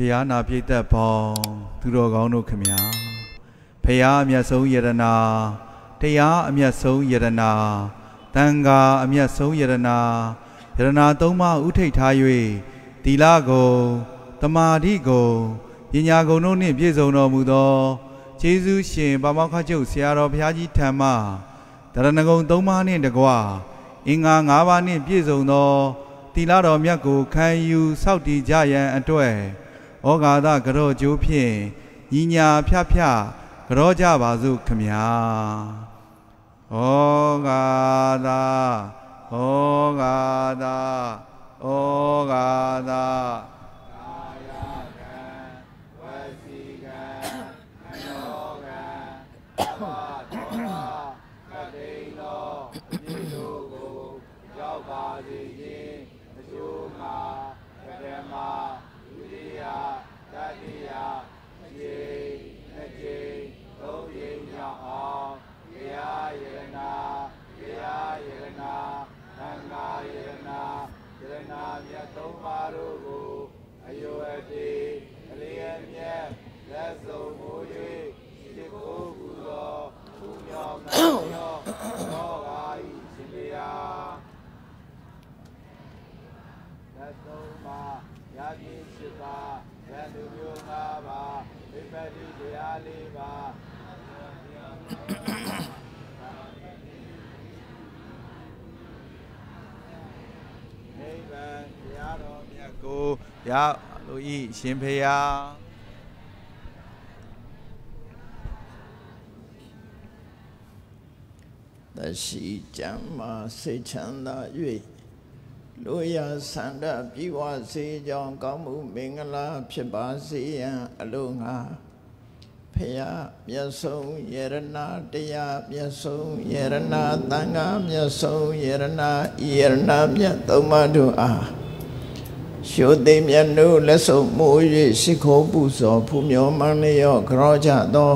တရားနာပြိသက်ပေါင်းသူတော်ကောင်းတို့ခမညာဖရာအမျက်ဆုံးယရနာတရားအမျက်ဆုံးယရနာတန်ခါအမျက်ဆုံးယရနာယရနာသုံးပါးဥထိတ်ထား၍သီလကုံတမာတိကုံပညာကုံတို့နှင့်ပြည့်စုံတော်မူသောကျေးဇူးရှင်ဗမောက္ခကျုပ်ဆရာတော်ဘုရားကြီးထံမှတရဏဂုံသုံးပါးနှင့်တကွအင်္ဂါ၅ပါးနှင့်ပြည့်စုံသောသီလတော်မြတ်ကိုခံယူစောင့်တည်ကြရန်အတွက် ဩဃာသကရောကျိုးဖြင့်ညီညာဖြဖြကြောကြပါစို့ခမညာဩဃာသဩဃာသဩဃာသလက်သုံးပါးရာပြည့်ရှိပါရန်သူမျိုး၅ပါးဝိပတ္တိတရား၄ပါးနိဗ္ဗာန်တရားတော်မြတ် ကို ရလို့ဤရှင်ဖေယတရှိကြမ်းမာစိတ်ချမ်းသာ၍လူရဆန္ဒပြေဝစေကြောင်းကောင်းမှုမင်္ဂလာဖြစ်ပါစေရန်အလိုငါဖယားမြတ်ဆုံးယရနာတရားမြတ်ဆုံးယရနာသံဃာမြတ်ဆုံးယရနာဤယရနာမြတ်သုံးပါးတို့အား ရှုသိမြတ်တို့လက်ဆုံးမိုး၍ရှိခိုးပူဇော်ဖူးမြော်မန်းလျော့ကြောကြသော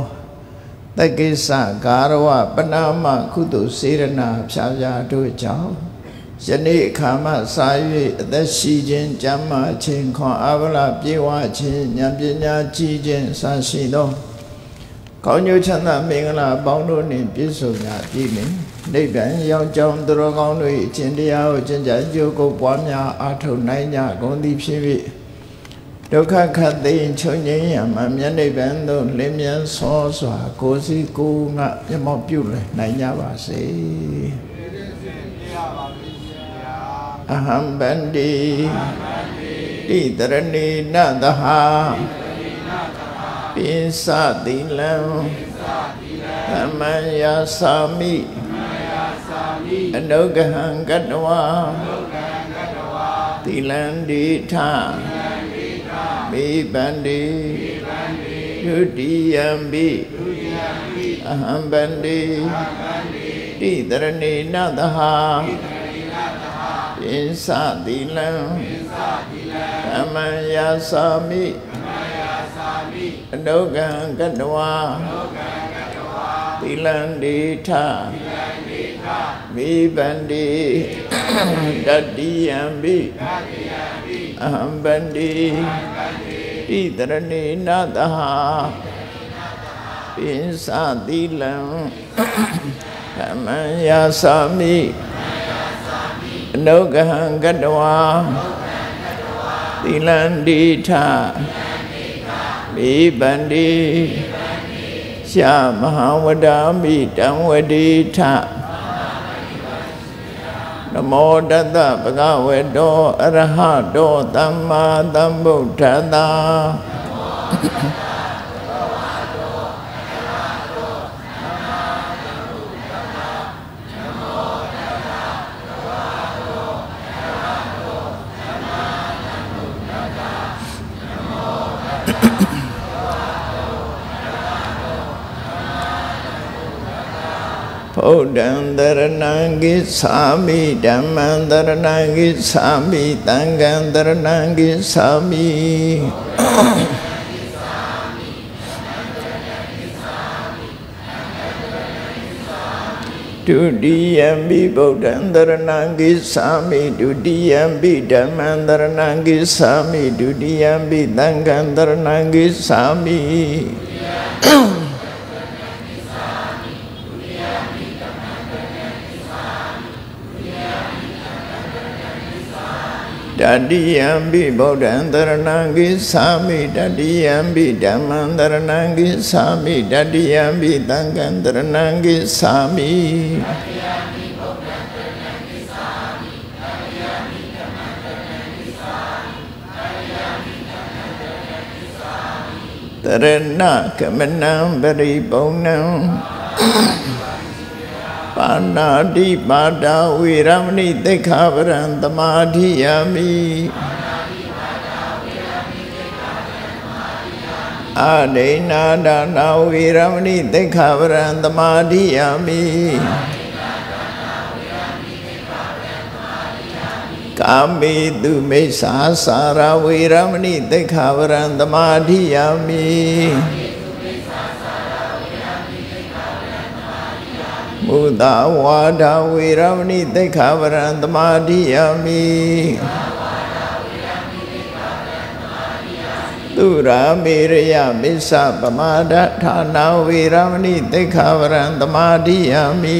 တက္ကိစ္စဂါရဝပနာမကုသိုလ်စေရနာဖြာဖြာတို့ကြောင့်ယနေ့အခါမှစာ၍အသက်ရှိခြင်းကျမ်းမာခြင်းခွန်အားဗလာပြေဝခြင်းဉာဏ်ပညာကြီးခြင်းစရှိသောကောင်းကျိုးချမ်းသာမင်္ဂလာပေါင်းတို့နှင့်ပြည့်စုံကြပြီလင် နိဗ္ဗာန်ရောက်ကြောင်းသူတော်ကောင်းတို့၏အခြင်းတရားကိုကျင့်ကြံကြိုးကိုပွားများအားထုတ်နိုင်ကြကုန်သည်ဖြစ်၍ဒုက္ခခတ်သိမ်းချုပ်ငြိမ်းရမှမြတ်နိဗ္ဗာန်သို့လင်းမြန်ဆောစွာကိုယ်စီကိုယ်ငါမျက်မှောက်ပြုလည်နိုင်ကြပါစေအဟံဗန္တိတိတရဏိနသဟာပိစတိလံသမ္မယာသာမိ အနုဂဟံကတဝါသီလံဒီထမိဗန္တိဒုတိယံပိအဟံဗန္တိတိတရဏိနသဟာပိစတိလံသမ္မယာသာမိအနုဂံကတဝါသီလံဒီထ မိဗန္တိတတိယံပိအဟံဗန္တိတိတရဏိနသဟာပိစတိလံသမ္ယာသာမိအနုဂဟံကတဝါသီလံဒီထမိဗန္တိရှာမဟာဝဒာမိတံဝတိထ နမောတတဗကဝေတောအရဟတောသမ္မာသမ္ဗုဒ္ဓတ္တ ဗုဒ္ဓံတရဏံကိသာမိဓမ္မံတရဏံကိသာမိသံဃံတ တတိယံပိဗုဒ္ဓံတရဏံကိသာမိတတိယံပိဓမ္မံတရဏံကိသာမိတတိယံပိသံဃံတရဏံကိသာမိတရဏကမနံပရိပုံဏံ ပါဏာတိပါဒဝေရမဏိသိက္ခာပရံသမာဓိယာမိအာဒိနာဒါနာဝေရမဏိသိက္ခာပရံသမာဓိယာမိကာမေတုမိစ္ဆာစာရဝေရမဏိသိက္ခာပရံသမာဓိယာမိ မုဒဝါဒဝေရမဏိသိက္ခာပရံသမာဓိယာမိသူရာမေရယမစ္ဆပမာဒဌာနာဝေရမဏိသိက္ခာပရံသမာဓိယာမိ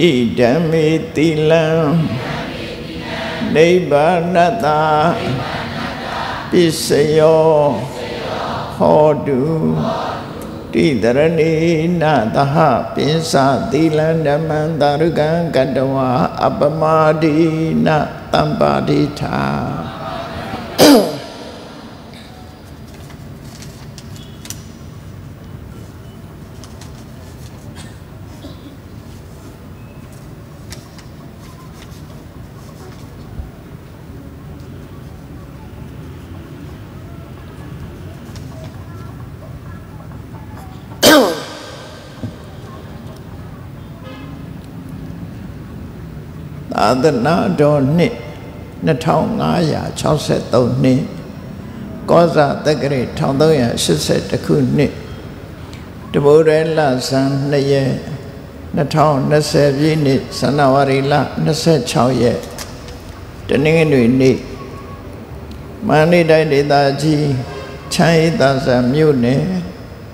ဣဒံမေတိလံနိဗ္ဗာနတပစ္စယော ဟောတုတိတရဏိနသဟပိစသီလံဓမ္မံတာရုကံကတဝါအပမဒိနတမ္ပါဒိထာ သာသနာတော်နှစ်2563နှစ်ကောဇာတက္ကရာ1382ခုနှစ်တဘိုးရဲလဆန်း2ရက်2020ပြည့်နှစ်ဇန်နဝါရီလ26ရက်တနင်္ဂနွေနေ့မန္တလေးတိုင်းဒေသကြီးချမ်းရည်သာဆန်မြို့နယ်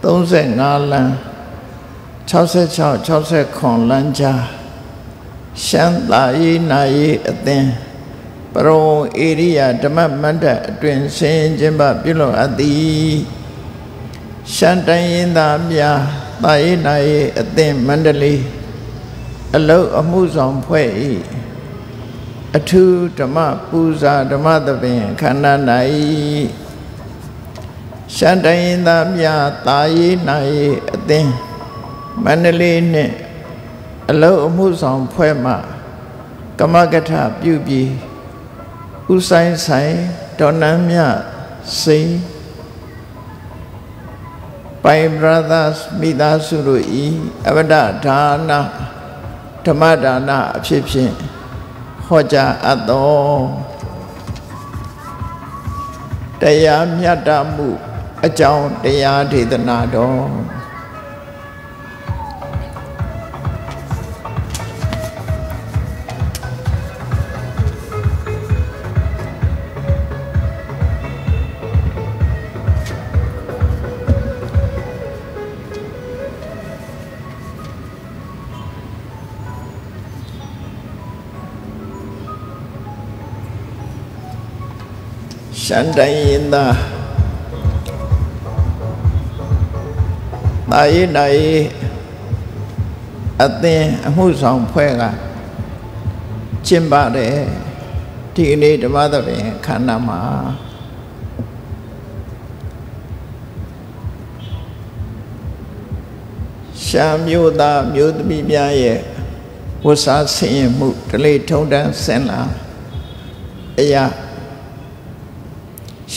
35လမ်း66 69လမ်းကြား ရှမ်းသာရေးနာရေးအသင်းပရုံဧရိယာဓမ္မမန္တအတွင်ဆင်းခြင်းပပြုလုပ်အပ်သည်ရှမ်းတိုင်းရင်သားများသာရေးနာရေးအသင်းမန္တလေးအလုတ်အမှုဆောင်ဖွဲ့၏အထူးဓမ္မပူဇာဓမ္မသဘင်ခန္ဓာ၌ရှမ်းတိုင်းရင်သားများသာရေးနာရေးအသင်းမန္တလေးနှင့် အလုံးအမှုဆောင်ဖွဲ့မှကမကထပြုပြီးဥဆိုင်ဆိုင်ဒေါနမ်းမြစိန်ပိုင် brothers မိသားစုတို့ဤအဝဒဒါနဓမ္မဒါနအဖြစ်ဖြင့်ဟောကြားအပ်သောတရားမြတ်တမှု အကြောင်းတရားဒေသနာတော် ရှမ်းတိုင်းရင်သားတာရေးနာရေးအသင်အမှုဆောင်ဖွဲ့ကကျင့်ပါတယ်ဒီကနေ့ဓမ္မသဘင်ခန္ဓာမှာရှာမျိုးသားမျိုးသမီးများရဲ့ဝတ်စားဆင်ရင်မှုဒလိထုံတန်းဆင်လာအရာ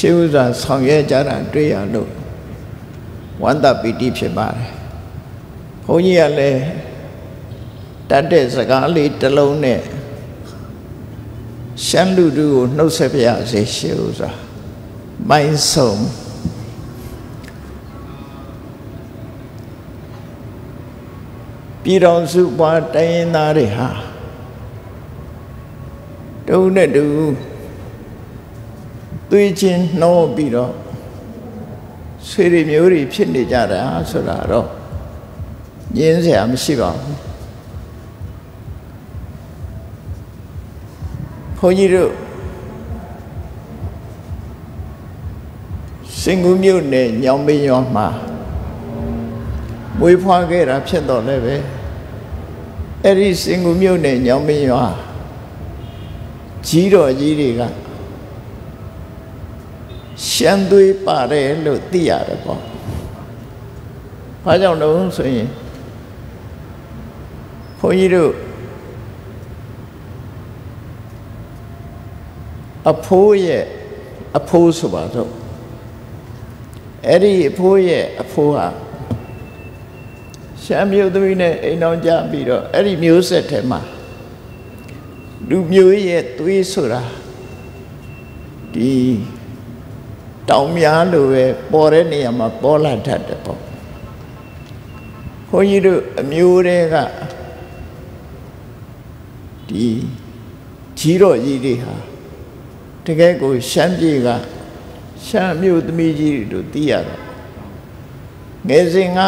ရှေးဥစွာဆောင်ရွက်ကြတာတွေ့ရလို့ဝန္တပီတိဖြစ်ပါတယ်။ဘုန်းကြီးကလည်းတတ်တဲ့စကားလေးတစ်လုံးနဲ့ရှမ်းလူတို့ကိုနှုတ်ဆက်ပြရစေရှေးဥစွာမိုင်းဆုံးပြည်တော်စုပွားတိုင်းရင်းသားတွေဟာတုံးနဲ့တူ သွေးချင်းနှောပြီးတော့ဆွေတွေမျိုးတွေဖြစ်နေကြတာဆိုတာတော့ညင်းစရာမရှိပါဘူးခွန်ကြီးတို့စင်ကူးမြို့နယ်ညောင်ပင်ရွာမှာမွေးဖွားခဲ့တာဖြစ်တော့လည်းပဲအဲ့ဒီစင်ကူးမြို့နယ်ညောင်ပင်ရွာကြီးတော်ကြီးတွေက ရှမ်းသွေးပါတယ်လို့သိရတယ်ပေါ့။ဘာကြောင့်လဲဆိုရင်ခွန်ကြီးတို့အဖိုးရဲ့အဖိုးဆိုပါတော့အဲ့ဒီအဖိုးရဲ့အဖိုးဟာရှမ်းမျိုးသမီးနဲ့အိမ်အောင်ကြပြီးတော့အဲ့ဒီမျိုးဆက်ထဲမှာလူမျိုးရဲ့သွေးဆိုတာဒီ တောင်များလိုပဲပေါ်တဲ့နေရာမှာပေါ်လာတတ်တယ်ပေါ့ခွန်ကြီးတို့အမျိုးတွေကဒီကြီးတော်ကြီးတွေဟာတကယ်ကိုရှမ်းပြည်ကရှမ်းမျိုးသမီးကြီးတို့သိရတော့ငယ်စဉ်က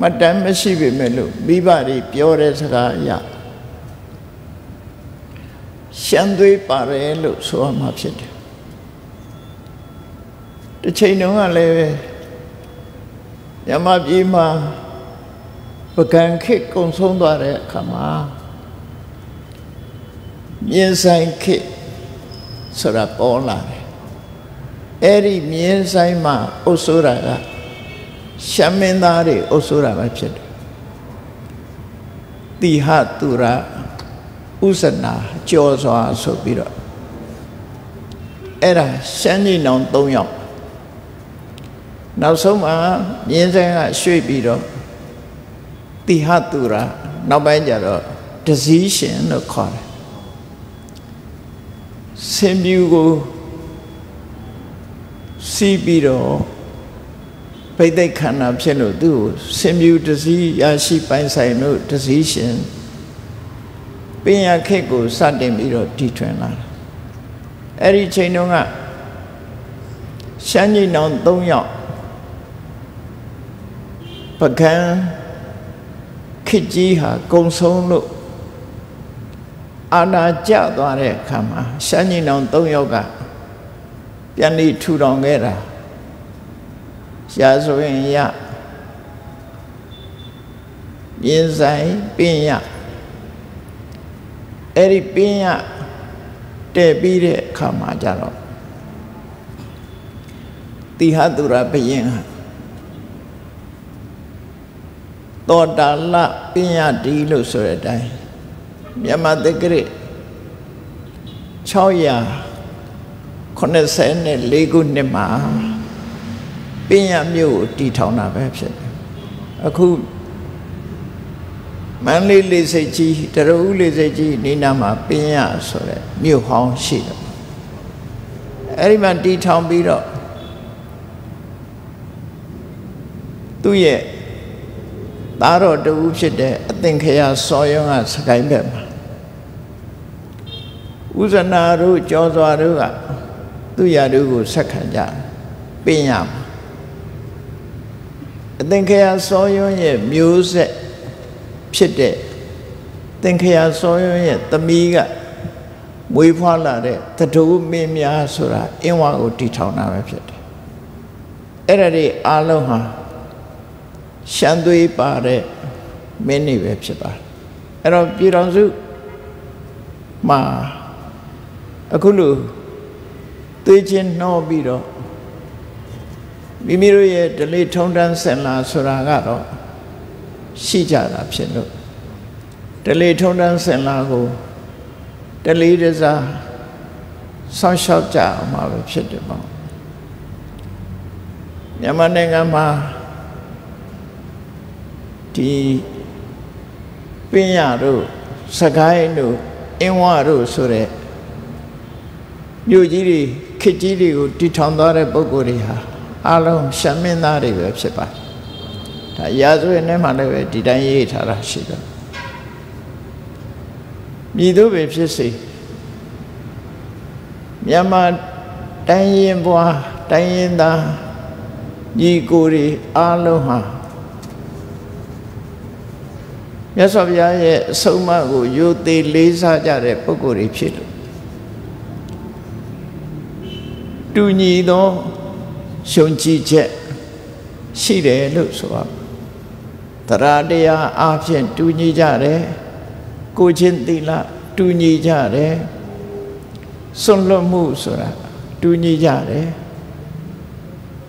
မတမ်းမရှိပေမဲ့လို့မိဘတွေပြောတဲ့စကားအရ ရှမ်းသွေးပါတယ်လို့ဆိုရမှာဖြစ်တယ်တစ်ချိန်တုန်းကလည်းညမပြည်မှာပကံခေကုံဆုံးသွားတဲ့အခါမှာမြင်းဆိုင်ခေဆိုတာပေါ်လာတယ်အဲ့ဒီမြင်းဆိုင်မှာအုပ်စိုးတာကရှမ်းမင်းသားတွေအုပ်စိုးတာပဲဖြစ်တယ်တိဟတုရ ဥစနာကြောစွာဆိုပြီးတော့အဲ့ဒါရှမ်းကြီးနောင်၃ယောက်နောက်ဆုံးမှာမြင်းဆိုင်ကရွှေ့ပြီးတော့တိဟတုရနောက်ပိုင်းကျတော့ဒဇီးရှင်လို့ခေါ်တယ်ဆင်ပြူကိုစီးပြီးတော့ဗိသိက်ခန္ဓာဖြစ်လို့သူ့ကိုဆင်ပြူတစည်းရရှိပိုင်ဆိုင်လို့တစည်းရှင် ပင်ရခက်ကိုစတင်ပြီးတော့တည်ထွင်လာတာအဲ့ဒီချိန်တုန်းကရှမ်းကြီးနောင်၃ယောက်ပကံခစ်ကြီးဟာကုံဆုံးလို့အာနာကျသွားတဲ့အခါမှာရှမ်းကြီးနောင်၃ယောက်ကပြန်ပြီးထူထောင်ခဲ့တာရှားဆိုရင်ရမြင်းဆိုင်ပင်ရ အဲ့ဒီပင်ရတဲ့ပြီးတဲ့အခါမှာကြတော့တိဟသူရဘယင်ဟာတောတာလပင်ရဒီလို့ဆိုတဲ့အတိုင်းမြန်မာတက္ကရာ684ခုနှစ်မှာပင်ရမြို့ကိုတည်ထောင်တာပဲဖြစ်တယ်အခု မန္တလေးလေးစိတ်ကြီးတရဦးလေးစိတ်ကြီးနေနာမှာပင်ရဆိုတဲ့မြို့ဟောင်းရှိတယ်အဲ့ဒီမှာတည်ထောင်ပြီးတော့သူ့ရဲ့သားတော်တူဖြစ်တဲ့အသင်္ခရစောယုံကစကိုင်းဘက်မှာဥဇနာတို့ကြောစွာတို့ကသူ့ရာတို့ကိုဆက်ခံကြပင်ရမှာအသင်္ခရစောယုံရဲ့မျိုးဆက် ဖြစ်တဲ့သင်္ခရစောယုံရဲ့သမီးကမွေးဖွားလာတဲ့တတူမင်းများဆိုတာအင်းဝါကိုတီထောင်တာပဲဖြစ်တယ်အဲ့ဒါတွေအားလုံးဟာရှမ်းသွေးပါတဲ့မင်းနေပဲဖြစ်ပါတယ်အဲ့တော့ပြည်တော်စုမှာအခုလိုသွေးချင်းနှောပြီးတော့မိမိတို့ရဲ့ဒလိထုံတန်းစင်လာဆိုတာကတော့ ရှိကြတာဖြစ်လို့ဒလိထုံတန်းစင်လာကိုဒလိတစားဆောင်းလျှောက်ကြအောင်မှာပဲဖြစ်တယ်ပေါ့မြန်မာနိုင်ငံမှာဒီပင်ရတို့စကိုင်းတို့အင်းဝတို့ဆိုတဲ့မြို့ကြီးတွေခေတ်ကြီးတွေကိုတည်ထောင်သွားတဲ့ပုဂ္ဂိုလ်တွေဟာအလုံးရှမ်းမင်းသားတွေပဲဖြစ်ပါတယ် ဒါရာဇဝင်ထဲမှာလည်းပဲဒီတိုင်းရေးထားတာရှိတယ်မြည်တို့ပဲဖြစ်စေမြန်မာတိုင်းရင်ဘွားတိုင်းရင်သားညီကိုတွေအားလုံးဟာမြတ်စွာဘုရားရဲ့အဆုံးအမကိုယိုသေးလေးစားကြတဲ့ပုဂ္ဂိုလ်တွေဖြစ်လို့တူညီသောရှုံကြည်ချက်ရှိတယ်လို့ဆိုရ တရားတရားအဖြစ်တူညီကြတယ်ကိုချင်းသီလတူညီကြတယ်စွန့်လွတ်မှုဆိုတာတူညီကြတယ်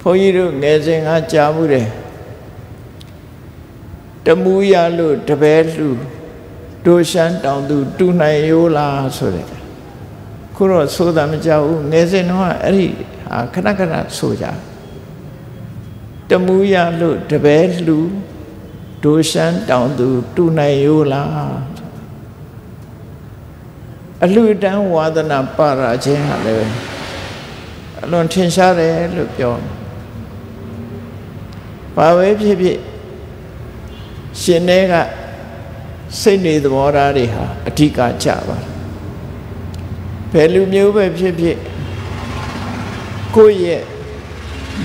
ဘုန်းကြီးတို့ငယ်စဉ်ကကြားမှုတယ်တမူရလို့တပည့်လူဒိုရှမ်းတောင်သူတူနိုင်ရိုးလားဆိုတဲ့ခုတော့ဆိုတာမကြောက်ဘူးငယ်စဉ်တော့အဲ့ဒီဟာခဏခဏဆိုကြတမူရလို့တပည့်လူ ဒိုရှမ်းတောင်သူတူနိုင်ရိုးလားအလှတန်းဝါဒနာပါရခြင်းဟာလည်းအလွန်ထင်ရှားတယ်လို့ပြောဘာပဲဖြစ်ဖြစ်ရှင်တွေကစိတ်နေသဘောထားတွေဟာအဓိကကြပါဘယ်လူမျိုးပဲဖြစ်ဖြစ်ကိုယ့်ရဲ့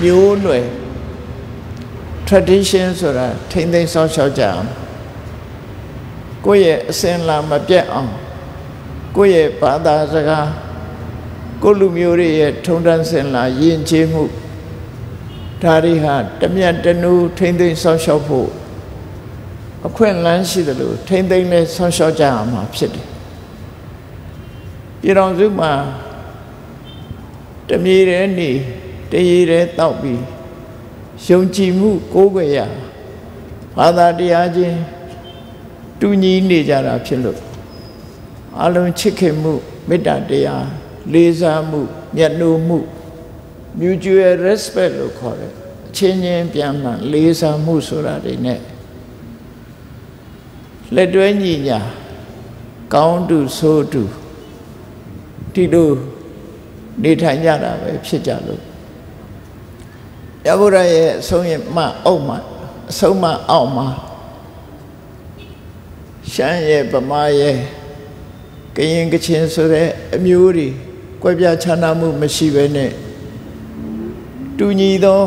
မျိုးနွယ် tradition ဆိုတာထိမ့်သိမ်းဆောက်ရှောက်ကြအောင်ကိုယ့်ရဲ့အစဉ်လာမပြတ်အောင်ကိုယ့်ရဲ့ဘာသာစကားကိုလူမျိုးတွေရဲ့ထုံတန်းစင်လာယဉ်ကျေးမှုဒါတွေဟာတမျက်တနူးထိမ့်သိမ်းဆောက်ရှောက်ဖို့အခွင့်အလမ်းရှိတယ်လို့ထိမ့်သိမ်းလဲဆောက်ရှောက်ကြရမှာဖြစ်တယ်ပြည်တော်စုမှာတမြေတဲ့နေတရေတဲ့တောက်ပြီး ယုံကြည်မှုကိုးကွယ်ရဘာသာတရားချင်းတူညီနေကြတာဖြစ်လို့အလုံးချစ်ခင်မှုမေတ္တာတရားလေးစားမှုမျက်နှာမှု mutual respect လို့ခေါ်တယ်အချင်းချင်းပြန်မှန်လေးစားမှုဆိုတာတွေ ਨੇ လက်တွဲညီညာကောင်းတူဆိုးတူဒီလိုနေထိုင်ကြတာပဲဖြစ်ကြလို့ ရဗုဒ္ဓရဲ့အဆုံးရမအုပ်မှာအဆုံးမအောက်မှာရှမ်းရဲ့ဗမာရဲ့ကရင်ကချင်ဆိုတဲ့အမျိုးတွေကွဲပြားခြားနားမှုမရှိဘဲနဲ့တူညီသော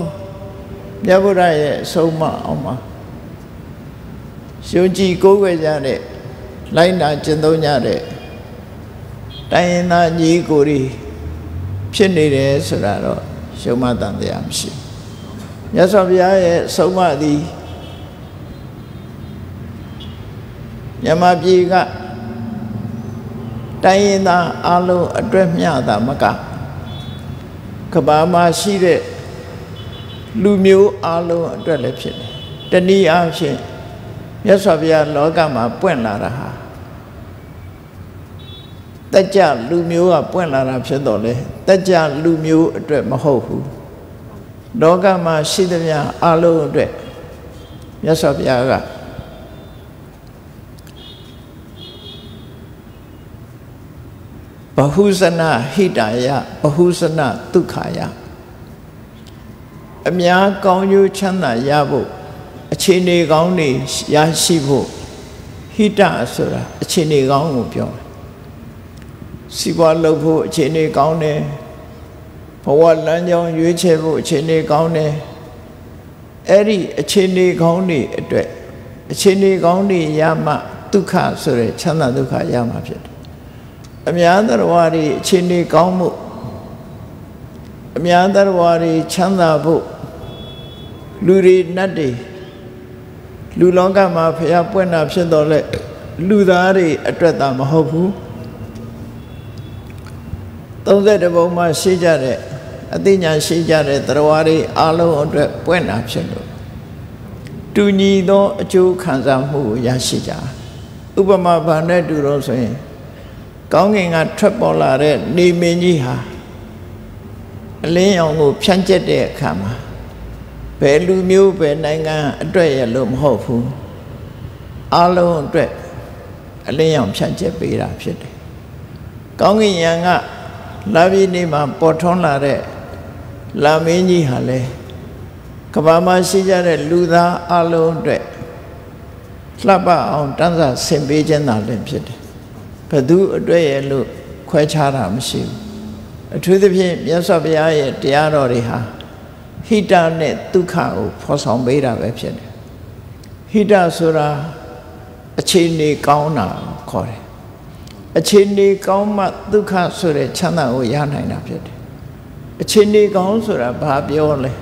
မြတ်ဗုဒ္ဓရဲ့အဆုံးအမအောင်မှာရှင်ကြည်ကိုးကွယ်ကြတဲ့လိုက်နာကျင့်သုံးကြတဲ့တိုင်းရင်းသားညီကိုတွေဖြစ်နေတယ်ဆိုတာတော့ရှုံးမတန်တရားမရှိ မြတ်စွာဘုရားရဲ့အဆုံးအမသည်မြန်မာပြည်ကတိုင်းရင်းသားအလုံးအတွက်မျှတာမကကဘာမှာရှိတဲ့လူမျိုးအလုံးအတွက်လည်းဖြစ်တယ်တနည်းအားဖြင့်မြတ်စွာဘုရားလောကမှာပွင့်လာတာဟာတက်ကြလူမျိုးကပွင့်လာတာဖြစ်တော့လေတက်ကြလူမျိုးအတွက်မဟုတ်ဘူး လောကမှာရှိသမျှအလုံးအတွက်မြတ်စွာဘုရားကဘဟုဇနဟိတာယဘဟုဇနဒုက္ခယအများကောင်းကျိုးချမ်းသာရဖို့အခြေအနေကောင်းတွေရရှိဖို့ဟိတဆိုတာအခြေအနေကောင်းကိုပြောတယ်စီးပွားလုပ်ဖို့အခြေအနေကောင်းတယ် ဘဝလမ်းကြောင်းရွေးချယ်ဖို့အခြေအနေကောင်းတယ်အဲ့ဒီအခြေအနေကောင်းတွေအတွက်အခြေအနေကောင်းတွေရမှဒုက္ခဆိုတဲ့ချမ်းသာဒုက္ခရမှာဖြစ်တယ်အများသရဝါတွေအခြေအနေကောင်းမှုအများသရဝါတွေချမ်းသာဖို့လူတွေနတ်တွေလူလောကမှာဖျားပွင့်တာဖြစ်တော့လေလူသားတွေအတွက်သာမဟုတ်ဘူး30ဘုံမှာရှိကြတဲ့ အသိဉာဏ်ရှိကြတဲ့သရဝါတွေအလုံးအတွက်ပွင့်တာဖြစ်လို့တူညီသောအကျိုးခံစားမှုကိုရရှိကြဥပမာဘာနဲ့တူတော့ဆိုရင် ကောင်းကင်ကထွက်ပေါ်လာတဲ့နေမင်းကြီးဟာအလင်းရောင်ကိုဖြန့်ကျက်တဲ့အခါမှာဘယ်လူမျိုးဘယ်နိုင်ငံအတွက်ရလို့မဟုတ်ဘူးအလုံးအတွက်အလင်းရောင်ဖြန့်ကျက်ပေးတာဖြစ်တယ်။ကောင်းကင်ယံကလာပြီးနေမှာပေါ်ထွန်းလာတဲ့ လာမင်းကြီးဟာလေကဘာမှာရှိကြတဲ့လူသားအလုံးအတွက်လှပအောင်တန်းစာဆင်ပေးခြင်းသာလည်းဖြစ်တယ်ဘသူအတွက်ရဲ့လို့ခွဲခြားတာမရှိဘူးအထူးသဖြင့်မြတ်စွာဘုရားရဲ့တရားတော်တွေဟာဟိတနဲ့ဒုက္ခကိုဖော်ဆောင်ပေးတာပဲဖြစ်တယ်ဟိတဆိုတာအခြေအနေကောင်းတာခေါ်တယ်အခြေအနေကောင်းမှဒုက္ခဆိုတဲ့ချမ်းသာကိုရနိုင်တာဖြစ်တယ် အခြေအနေကောင်းဆိုတာဘာပြောလဲ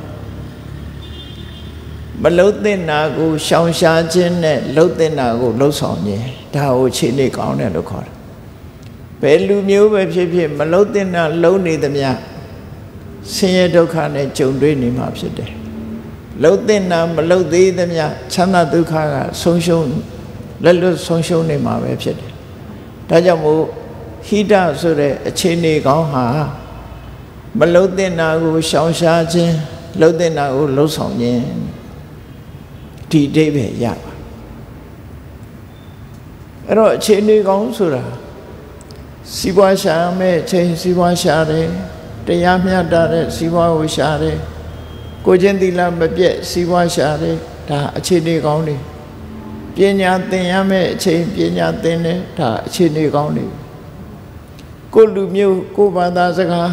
မလုတ်တဲ့နာကိုရှောင်ရှားခြင်းနဲ့လုတ်တဲ့နာကိုလှုပ်ဆောင်ခြင်းဒါကိုအခြေအနေကောင်းတယ်လို့ခေါ်တယ်ဘယ်လူမျိုးပဲဖြစ်ဖြစ်မလုတ်တဲ့နာလုံးနေသမျှဆင်းရဲဒုက္ခနဲ့ကြုံတွေ့နေမှာဖြစ်တယ်လှုပ်တဲ့နာမလှုပ်သေးသမျှချမ်းသာဒုက္ခကဆုံးရှုံးလက်လွတ်ဆုံးရှုံးနေမှာပဲဖြစ်တယ်ဒါကြောင့်မို့ဟိတဆိုတဲ့အခြေအနေကောင်းဟာ မလှုပ်တဲ့နာကိုရှောင်ရှားခြင်းလှုပ်တဲ့နာကိုလှုပ်ဆောင်ခြင်းဒီအဓိပ္ပာယ်ရပါအဲ့တော့အခြေအနေကောင်းဆိုတာစီးပွားရှာမဲ့ချိန်စီးပွားရှာတယ်တရားမျှတတဲ့စီးပွားကိုရှာတယ်ကိုချင်းသီလမပြည့်စီးပွားရှာတယ်ဒါအခြေအနေကောင်းတွေပညာသင်ရမယ့်အချိန်ပညာသင်တယ်ဒါအခြေအနေကောင်းတွေကိုလူမျိုးကိုဘာသာစကား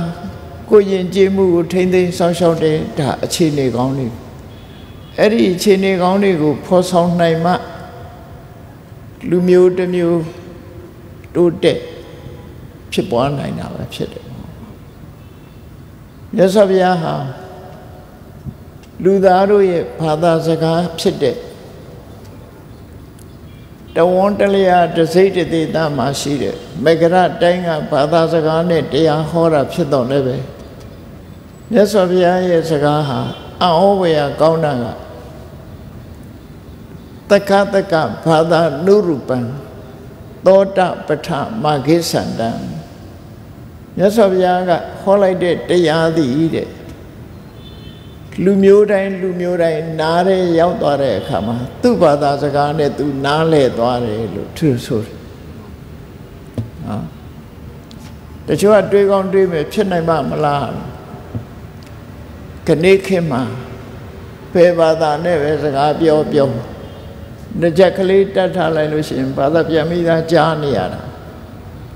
ကိုယဉ်ကျေးမှုကိုထိမ့်သိမ်းဆောင်ရှောက်တယ်ဒါအခြေအနေကောင်းတွေအဲ့ဒီအခြေအနေကောင်းတွေကိုဖော်ဆောင်နိုင်မှလူမျိုးတစ်မျိုးတိုးတက်ဖြစ်ပွားနိုင်တာပဲဖြစ်တယ်မြတ်စွာဘုရားဟာလူသားတို့ရဲ့ဘာသာစကားဖြစ်တဲ့တဝန်းတလျာတစိတ်တသေးသားမှာရှိတဲ့မေဂရတိုင်းကဘာသာစကားနဲ့တရားဟောတာဖြစ်တော့လည်းပဲ မြတ်စွာဘုရားရဲ့စကားဟာအံ့ဩဝေယကောင်းတာကတက္ကတက္ကဘာသာနုရူပံသောတပဋ္ဌမာဂိသန္တံမြတ်စွာဘုရားကဟောလိုက်တဲ့တရားသည်တဲ့လူမျိုးတိုင်းလူမျိုးတိုင်းနားရဲရောက်သွားတဲ့အခါမှာသူ့ဘာသာစကားနဲ့သူနားလဲသွားတယ်လို့သူဆိုတယ်နော်တချို့ကတွေးကောင်းတွေးမယ်ဖြစ်နိုင်ပါမလား ခဏိခေတ်မှာဘယ်ဘာသာနဲ့ပဲစကားပြောပြောတစ်ချက်ကလေးတတ်ထားလိုက်လို့ရှိရင်ဘာသာပြန်ပြီးသားကြားနေရတာ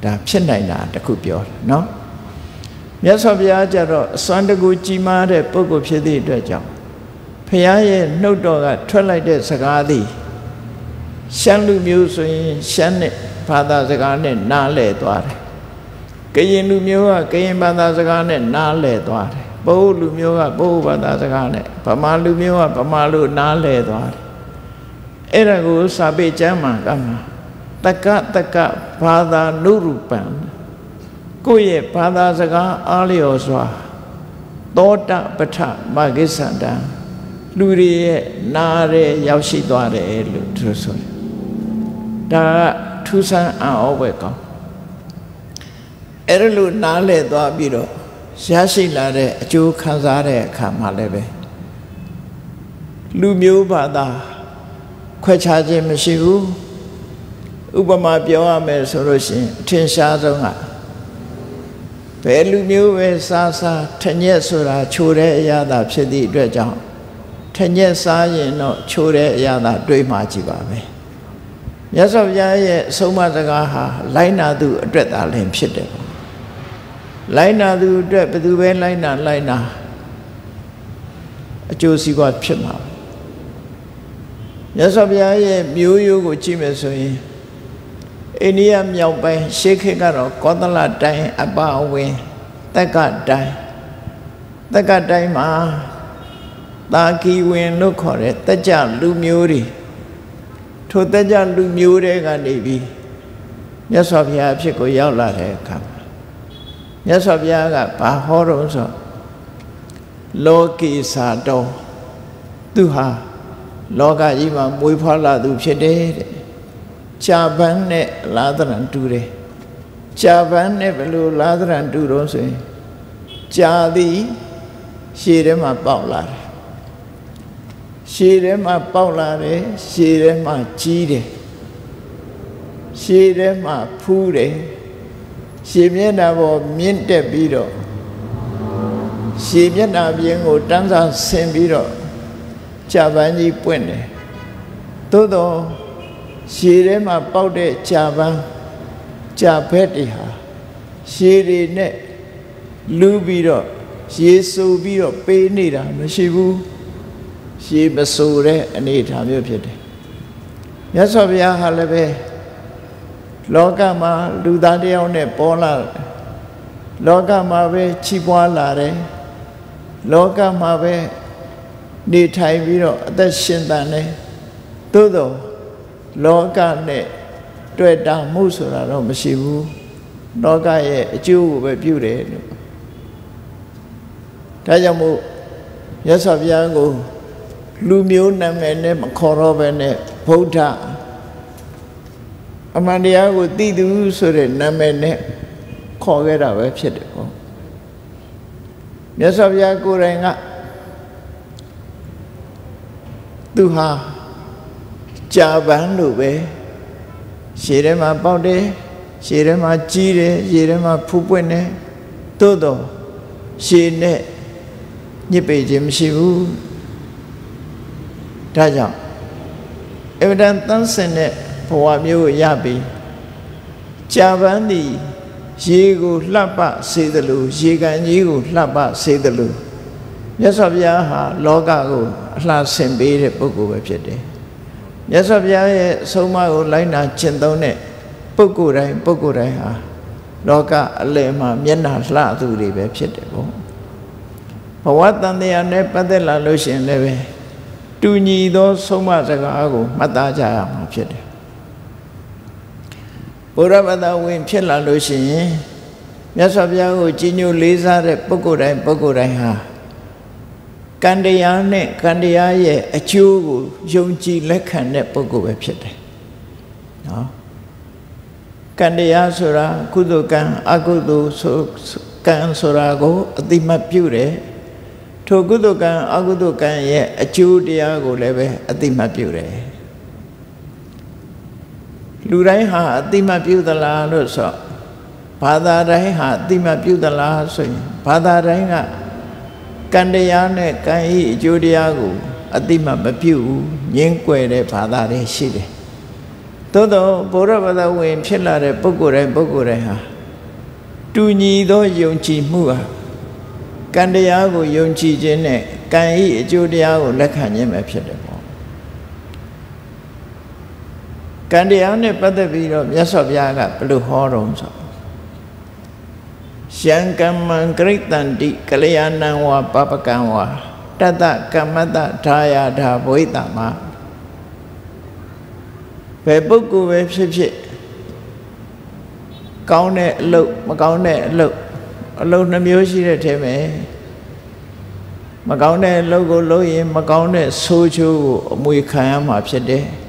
ဒါဖြစ်နိုင်တာတခုပြောတယ်နော်မြတ်စွာဘုရားကြတော့အစွမ်းတကူကြီးမားတဲ့ပုဂ္ဂိုလ်ဖြစ်သည့်အတွက်ကြောင့်ဘုရားရဲ့နှုတ်တော်ကထွက်လိုက်တဲ့စကားသည်ရှမ်းလူမျိုးဆိုရင်ရှမ်းနဲ့ဘာသာစကားနဲ့နားလဲသွားတယ်ကရင်လူမျိုးကကရင်ဘာသာစကားနဲ့နားလဲသွားတယ် ပုပ်လူမျိုးကပုပ်ဘာသာစကားနဲ့ဗမာလူမျိုးကဗမာလူနားလဲသွားတယ်အဲ့ဒါကိုစာပေကျမ်းမှာကမှာတက္ကတက္ကဘာသာနုရူပံကိုယ့်ရဲ့ဘာသာစကားအားလျော်စွာသောတပဋ္ဌမဂ္ဂစ္ဆန္တံလူတွေရဲ့နားရဲရောက်ရှိသွားတယ်လို့သူဆိုတယ်ဒါကထူးဆန်းအံ့ဩဖွယ်ကောင်းအဲ့ဒါလို့နားလဲသွားပြီးတော့ ရရှိလာတဲ့အကျိုးခံစားတဲ့အခါမှာလည်းပဲလူမျိုးဘာသာခွဲခြားခြင်းမရှိဘူးဥပမာပြောရမယ်ဆိုလို့ရှိရင်အထင်ရှားဆုံးကဘယ်လူမျိုးပဲစားစားထညက်ဆိုတာချိုတဲ့အရာသာဖြစ်သည့်အတွက်ကြောင့်ထညက်စားရင်တော့ချိုတဲ့အရာသာတွေးမှကြည့်ပါမယ်မြတ်စွာဘုရားရဲ့အဆုံးအမစကားဟာလိုင်းနာသူအတွက်သာလင်ဖြစ်တယ် လိုင်းနာသူအတွက်ဘယ်သူပဲလိုင်းနာလိုင်းနာအကျိုးစီးပွားဖြစ်မှာမြတ်စွာဘုရားရဲ့မျိုးရိုးကိုကြည့်မယ်ဆိုရင်အိန္ဒိယမြောက်ပိုင်းရှေးခေတ်ကတော့ကောသလတိုင်းအပအဝင်တက္ကတိုင်းတက္ကတိုင်းမှာတာကီဝင်လို့ခေါ်တဲ့တက်ကြလူမျိုးတွေထိုတက်ကြလူမျိုးတွေကနေပြီးမြတ်စွာဘုရားအဖြစ်ကိုရောက်လာတဲ့အခါ မြတ်စွာဘုရားကဘာဟောတော့ဆိုလောကိစာတော်သူဟာလောကကြီးမှာမွေးဖွားလာသူဖြစ်တယ်တဲ့ကြာပန်းနဲ့လာသရံတူတယ်ကြာပန်းနဲ့ဘယ်လိုလာသရံတူတော့ဆိုရင်ကြာသည်ရှည်ထဲမှာပေါက်လာတယ်ရှည်ထဲမှာပေါက်လာတယ်ရှည်ထဲမှာကြီးတယ်ရှည်ထဲမှာဖူးတယ် ရှည်မျက်နှာပေါ်မြင့်တက်ပြီးတော့ရှည်မျက်နှာပြင်ကိုတန်းစာဆင်ပြီးတော့ကြာပန်းကြီးပွင့်တယ်သို့တော့ရှည်ထဲမှာပေါက်တဲ့ကြာပန်းကြာဘက်တွေဟာရှည်တွေနဲ့လူပြီးတော့ရေဆူပြီးတော့ပေးနေတာမရှိဘူးရှည်မဆူတဲ့အနေအထားမျိုးဖြစ်တယ်မြတ်စွာဘုရားဟာလည်းပဲ လောကမှာလူသားတယောက်နဲ့ပေါ်လာလောကမှာပဲချီးပွားလာတယ်လောကမှာပဲနေထိုင်ပြီးတော့အသက်ရှင်တန်တယ်သို့တော့လောကနဲ့တွေ့တာမှုဆိုတာတော့မရှိဘူးလောကရဲ့အကျိုးကိုပဲပြုတယ်လို့ဒါကြောင့်မို့ရသော်ဘုရားကိုလူမျိုးနာမည်နဲ့မခေါ်တော့ဘဲနဲ့ဗုဒ္ဓ အမှန်တရားကိုသိသူဆိုတဲ့နာမည်နဲ့ခေါ်ခဲ့တာပဲဖြစ်တယ်ပေါ့မြတ်စွာဘုရားကိုယ်တိုင်ကသူဟာကြာပန်းလို့ပဲရှည်ထဲမှာပေါက်တယ်ရှည်ထဲမှာကြီးတယ်ရှည်ထဲမှာဖူးပွင့်တယ်သို့တော့ရှည်နဲ့ညစ်ပေခြင်းမရှိဘူးဒါကြောင့်အဗဒန်တန်းစင်တဲ့ ဘဝမျိုးကိုရပြီကြာပန်းသည်ရေကိုလှပစေသလိုရေကန်ကြီးကိုလှပစေသလိုမြတ်စွာဘုရားဟာလောကကိုအလှဆင်ပေးတဲ့ပုဂ္ဂိုလ်ပဲဖြစ်တယ်မြတ်စွာဘုရားရဲ့အဆုံးအမကိုလိုက်နာကျင့်သုံးတဲ့ပုဂ္ဂိုလ်တိုင်းပုဂ္ဂိုလ်တိုင်းဟာလောကအလယ်မှာမျက်နှာလှသူတွေပဲဖြစ်တယ်ပေါ့ဘဝတန်တရားနဲ့ပတ်သက်လာလို့ရှိရင်လည်းပဲတူညီသောဆုံးမစကားကိုမှတ်သားကြရမှာဖြစ်တယ် ဘုရားဘာသာဝင် ဖြစ်လာလို့ရှိရင်မြတ်စွာဘုရားကိုကြီးညိုလေးစားတဲ့ပုဂ္ဂိုလ်တိုင်းပုဂ္ဂိုလ်တိုင်းဟာကံတရားနဲ့ကံတရားရဲ့အကျိုးကိုယုံကြည်လက်ခံတဲ့ပုဂ္ဂိုလ်ပဲဖြစ်တယ်နော်ကံတရားဆိုတာကုသိုလ်ကံအကုသိုလ်ဆိုကံဆိုတာကိုအတိမတ်ပြုတယ်ထိုကုသိုလ်ကံအကုသိုလ်ကံရဲ့အကျိုးတရားကိုလည်းပဲအတိမတ်ပြုတယ် လူတိုင်းဟာအတိမတ်ပြုသလားလို့ဆိုဘာသာတိုင်းဟာအတိမတ်ပြုသလားဆိုရင်ဘာသာတိုင်းကကံတရားနဲ့ကံဤအကျိုးတရားကိုအတိမတ်မပြုဘူးငင်းကွယ်တဲ့ဘာသာတွေရှိတယ်သို့တော့ဘုရားဘာသာဝင် ဖြစ်လာတဲ့ပုဂ္ဂိုလ်တိုင်းပုဂ္ဂိုလ်တိုင်းဟာတူညီသောယုံကြည်မှုဟာကံတရားကိုယုံကြည်ခြင်းနဲ့ကံဤအကျိုးတရားကိုလက်ခံခြင်းပဲဖြစ်တယ်ပေါ့ ကံတရားနဲ့ပတ်သက်ပြီးတော့မြတ်စွာဘုရားကဘယ်လိုဟောတော့ဆိုရှံကမ္မံဂရိတန္တိကလျာဏံဝါပပကံဝါတတကမ္မတထာယာဓာဘဝိတမဘယ်ပုဂ္ဂိုလ်ပဲဖြစ်ဖြစ်ကောင်းတဲ့အလုပ်မကောင်းတဲ့အလုပ်အလုပ်နှမျိုးရှိတဲ့ထဲမှာမကောင်းတဲ့အလုပ်ကိုလုပ်ရင်မကောင်းတဲ့ဆိုးချိုးကိုအမွေခံရမှာဖြစ်တယ်။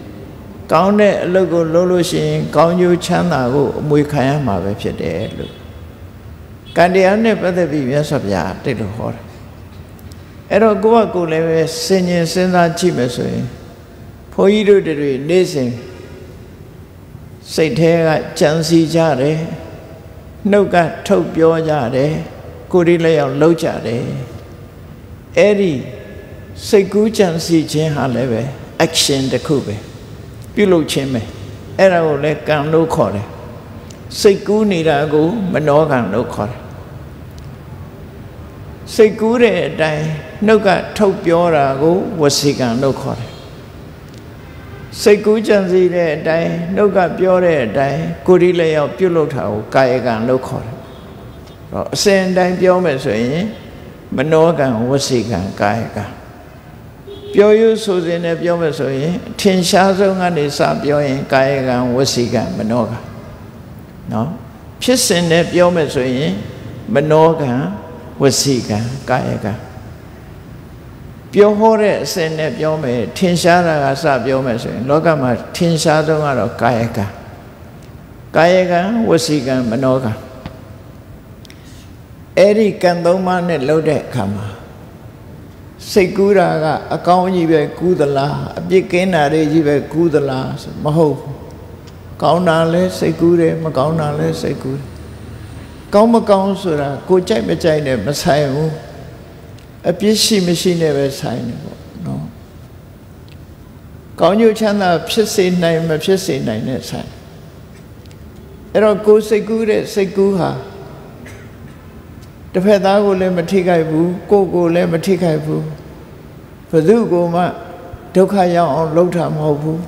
ကောင်းတဲ့အလုပ်ကိုလုပ်လို့ရှိရင်ကောင်းကျိုးချမ်းသာကိုအမွေခံရမှာပဲဖြစ်တယ်လို့ကံတရားနဲ့ပတ်သက်ပြီးမြတ်စွာဘုရားတိတ်လို့ဟောတယ်။အဲ့တော့ကိုယ့်ဘကိုယ်လည်းပဲစင်ញင်စဉ်းစားကြည့်မယ်ဆိုရင်ဘုန်းကြီးတို့တွေနေ့စဉ်စိတ်ထဲကကြံစီကြတယ်။နှုတ်ကထုတ်ပြောကြတယ်ကိုယ်ဒီလည်းအောင်လှုပ်ကြတယ်အဲ့ဒီစိတ်ကူးကြံစီခြင်းဟာလည်းပဲ action တစ်ခုပဲ ပြုလုပ်ခြင်းပဲအဲ့ဒါကိုလည်းကံလို့ခေါ်တယ်စိတ်ကူးနေတာကိုမနောကံလို့ခေါ်တယ်စိတ်ကူးတဲ့အတိုင်းနှုတ်ကထုတ်ပြောတာကိုဝစီကံလို့ခေါ်တယ်စိတ်ကူးကြံစီတဲ့အတိုင်းနှုတ်ကပြောတဲ့အတိုင်းကိုယ်ဒီလည်းရောက်ပြုတ်လို့တာကိုကာယကံလို့ခေါ်တယ်။တော့အစဉ်တိုင်းပြောမယ်ဆိုရင်မနောကံဝစီကံကာယကံ ပြောရဆိုစဉ်နဲ့ပြောမယ်ဆိုရင်ထင်ရှားဆုံးကနေစပြောရင်ကာယကံဝစီကံမနောကံနော်ဖြစ်စဉ်နဲ့ပြောမယ်ဆိုရင်မနောကံဝစီကံကာယကံပြောဟောတဲ့အစဉ်နဲ့ပြောမယ်ထင်ရှားတာကစပြောမယ်ဆိုရင်လောကမှာထင်ရှားဆုံးကတော့ကာယကံကာယကံဝစီကံမနောကံအဲ့ဒီကံသုံးပါးနဲ့လှုပ်တဲ့အခါမှာ စိတ်ကူးတာကအကောင်းကြီးပဲကူးသလားအပြစ်ကင်းတာတွေကြီးပဲကူးသလားဆိုမဟုတ်ဘူးကောင်းတာလဲစိတ်ကူးတယ်မကောင်းတာလဲစိတ်ကူးတယ်ကောင်းမကောင်းဆိုတာကိုကြိုက်မကြိုက်နဲ့မဆိုင်ဘူးအပြစ်ရှိမရှိနဲ့ပဲဆိုင်တယ်ပေါ့နော်ကောင်းကျိုးချမ်းသာဖြစ်စေနိုင်မဖြစ်စေနိုင်တဲ့ဆိုင်အဲ့တော့ကိုယ်စိတ်ကူးတဲ့စိတ်ကူးဟာ တစ်ဖက်သားကိုလည်းမထိခိုက်ဘူးကိုယ်ကိုလည်းမထိခိုက်ဘူးဘယ်သူကိုမှဒုက္ခရောက်အောင်လုပ်တာမဟုတ်ဘူး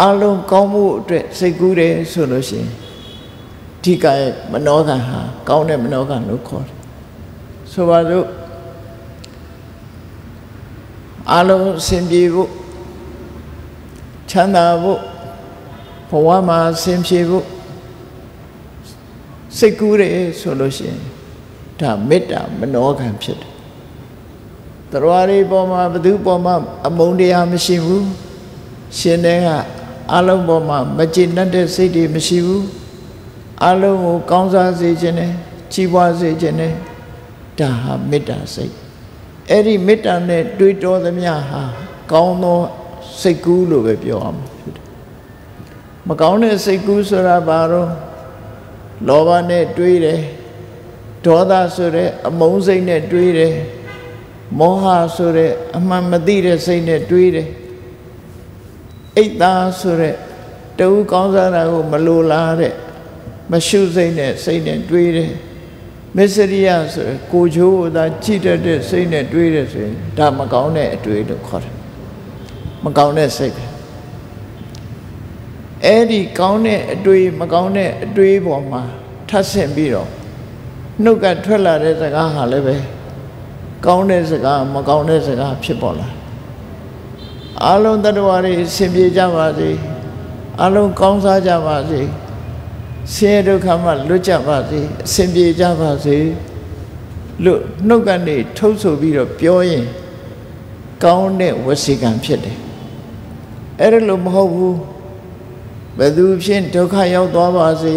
အလုံးကောင်းမှုအတွက်စိတ်ကူးတယ်ဆိုလို့ရှိရင်ဒီကရဲ့မနောကံဟာကောင်းတဲ့မနောကံလို့ခေါ်တယ်ဆိုပါစို့အလုံးအစဉ်ပြေဖို့ချမ်းသာဖို့ဘဝမှာအစဉ်ပြေဖို့ စိတ်ကူးတယ်ဆိုလို့ရှိရင်ဒါမေတ္တာမနောကံဖြစ်တယ်တရားတွေပေါ်မှာဘသူပေါ်မှာအမုန်းတရားမရှိဘူးရှင်တဲ့ကအလုံးပေါ်မှာမကျေနပ်တဲ့စိတ်တွေမရှိဘူးအလုံးကိုကောင်းစားစေခြင်းနဲ့ကြီးပွားစေခြင်းနဲ့ဒါဟာမေတ္တာစိတ်အဲ့ဒီမေတ္တာနဲ့တွေးတောသမျှဟာကောင်းသောစိတ်ကူးလို့ပဲပြောအောင်ဖြစ်တယ်မကောင်းတဲ့စိတ်ကူးဆိုတာဘာတော့ လောဘနဲ့တွေးတယ်ဒေါသဆိုတဲ့အမုန်းစိတ်နဲ့တွေးတယ်မောဟဆိုတဲ့အမှန်မသိတဲ့စိတ်နဲ့တွေးတယ်အိတ်သားဆိုတဲ့တူကောင်းစားတာကိုမလိုလားတဲ့မရှုစိတ်နဲ့စိတ်နဲ့တွေးတယ်မစ္စရိယဆိုရယ်ကိုချိုးသာကြည့်တတ်တဲ့စိတ်နဲ့တွေးတယ်ဆိုရင်ဒါမကောင်းတဲ့အတွေးလို့ခေါ်တယ်မကောင်းတဲ့စိတ်ပဲ အဲ့ဒီကောင်းတဲ့အတွေးမကောင်းတဲ့အတွေးပေါ်မှာထပ်ဆင့်ပြီးတော့နှုတ်ကထွက်လာတဲ့စကားဟာလည်းပဲကောင်းတဲ့စကားမကောင်းတဲ့စကားဖြစ်ပေါ်လာအလုံးတ attva တွေအစဉ်ပြေကြပါစေအလုံးကောင်းစားကြပါစေဆင်းရဲဒုက္ခမှလွတ်ကြပါစေအစဉ်ပြေကြပါစေလို့နှုတ်ကနေထုတ်ဆိုပြီးတော့ပြောရင်ကောင်းတဲ့ဝစီကံဖြစ်တယ်အဲ့ဒါလို့မဟုတ်ဘူး ဘယ်သူဖြင့်ဒုက္ခရောက်သွားပါစေ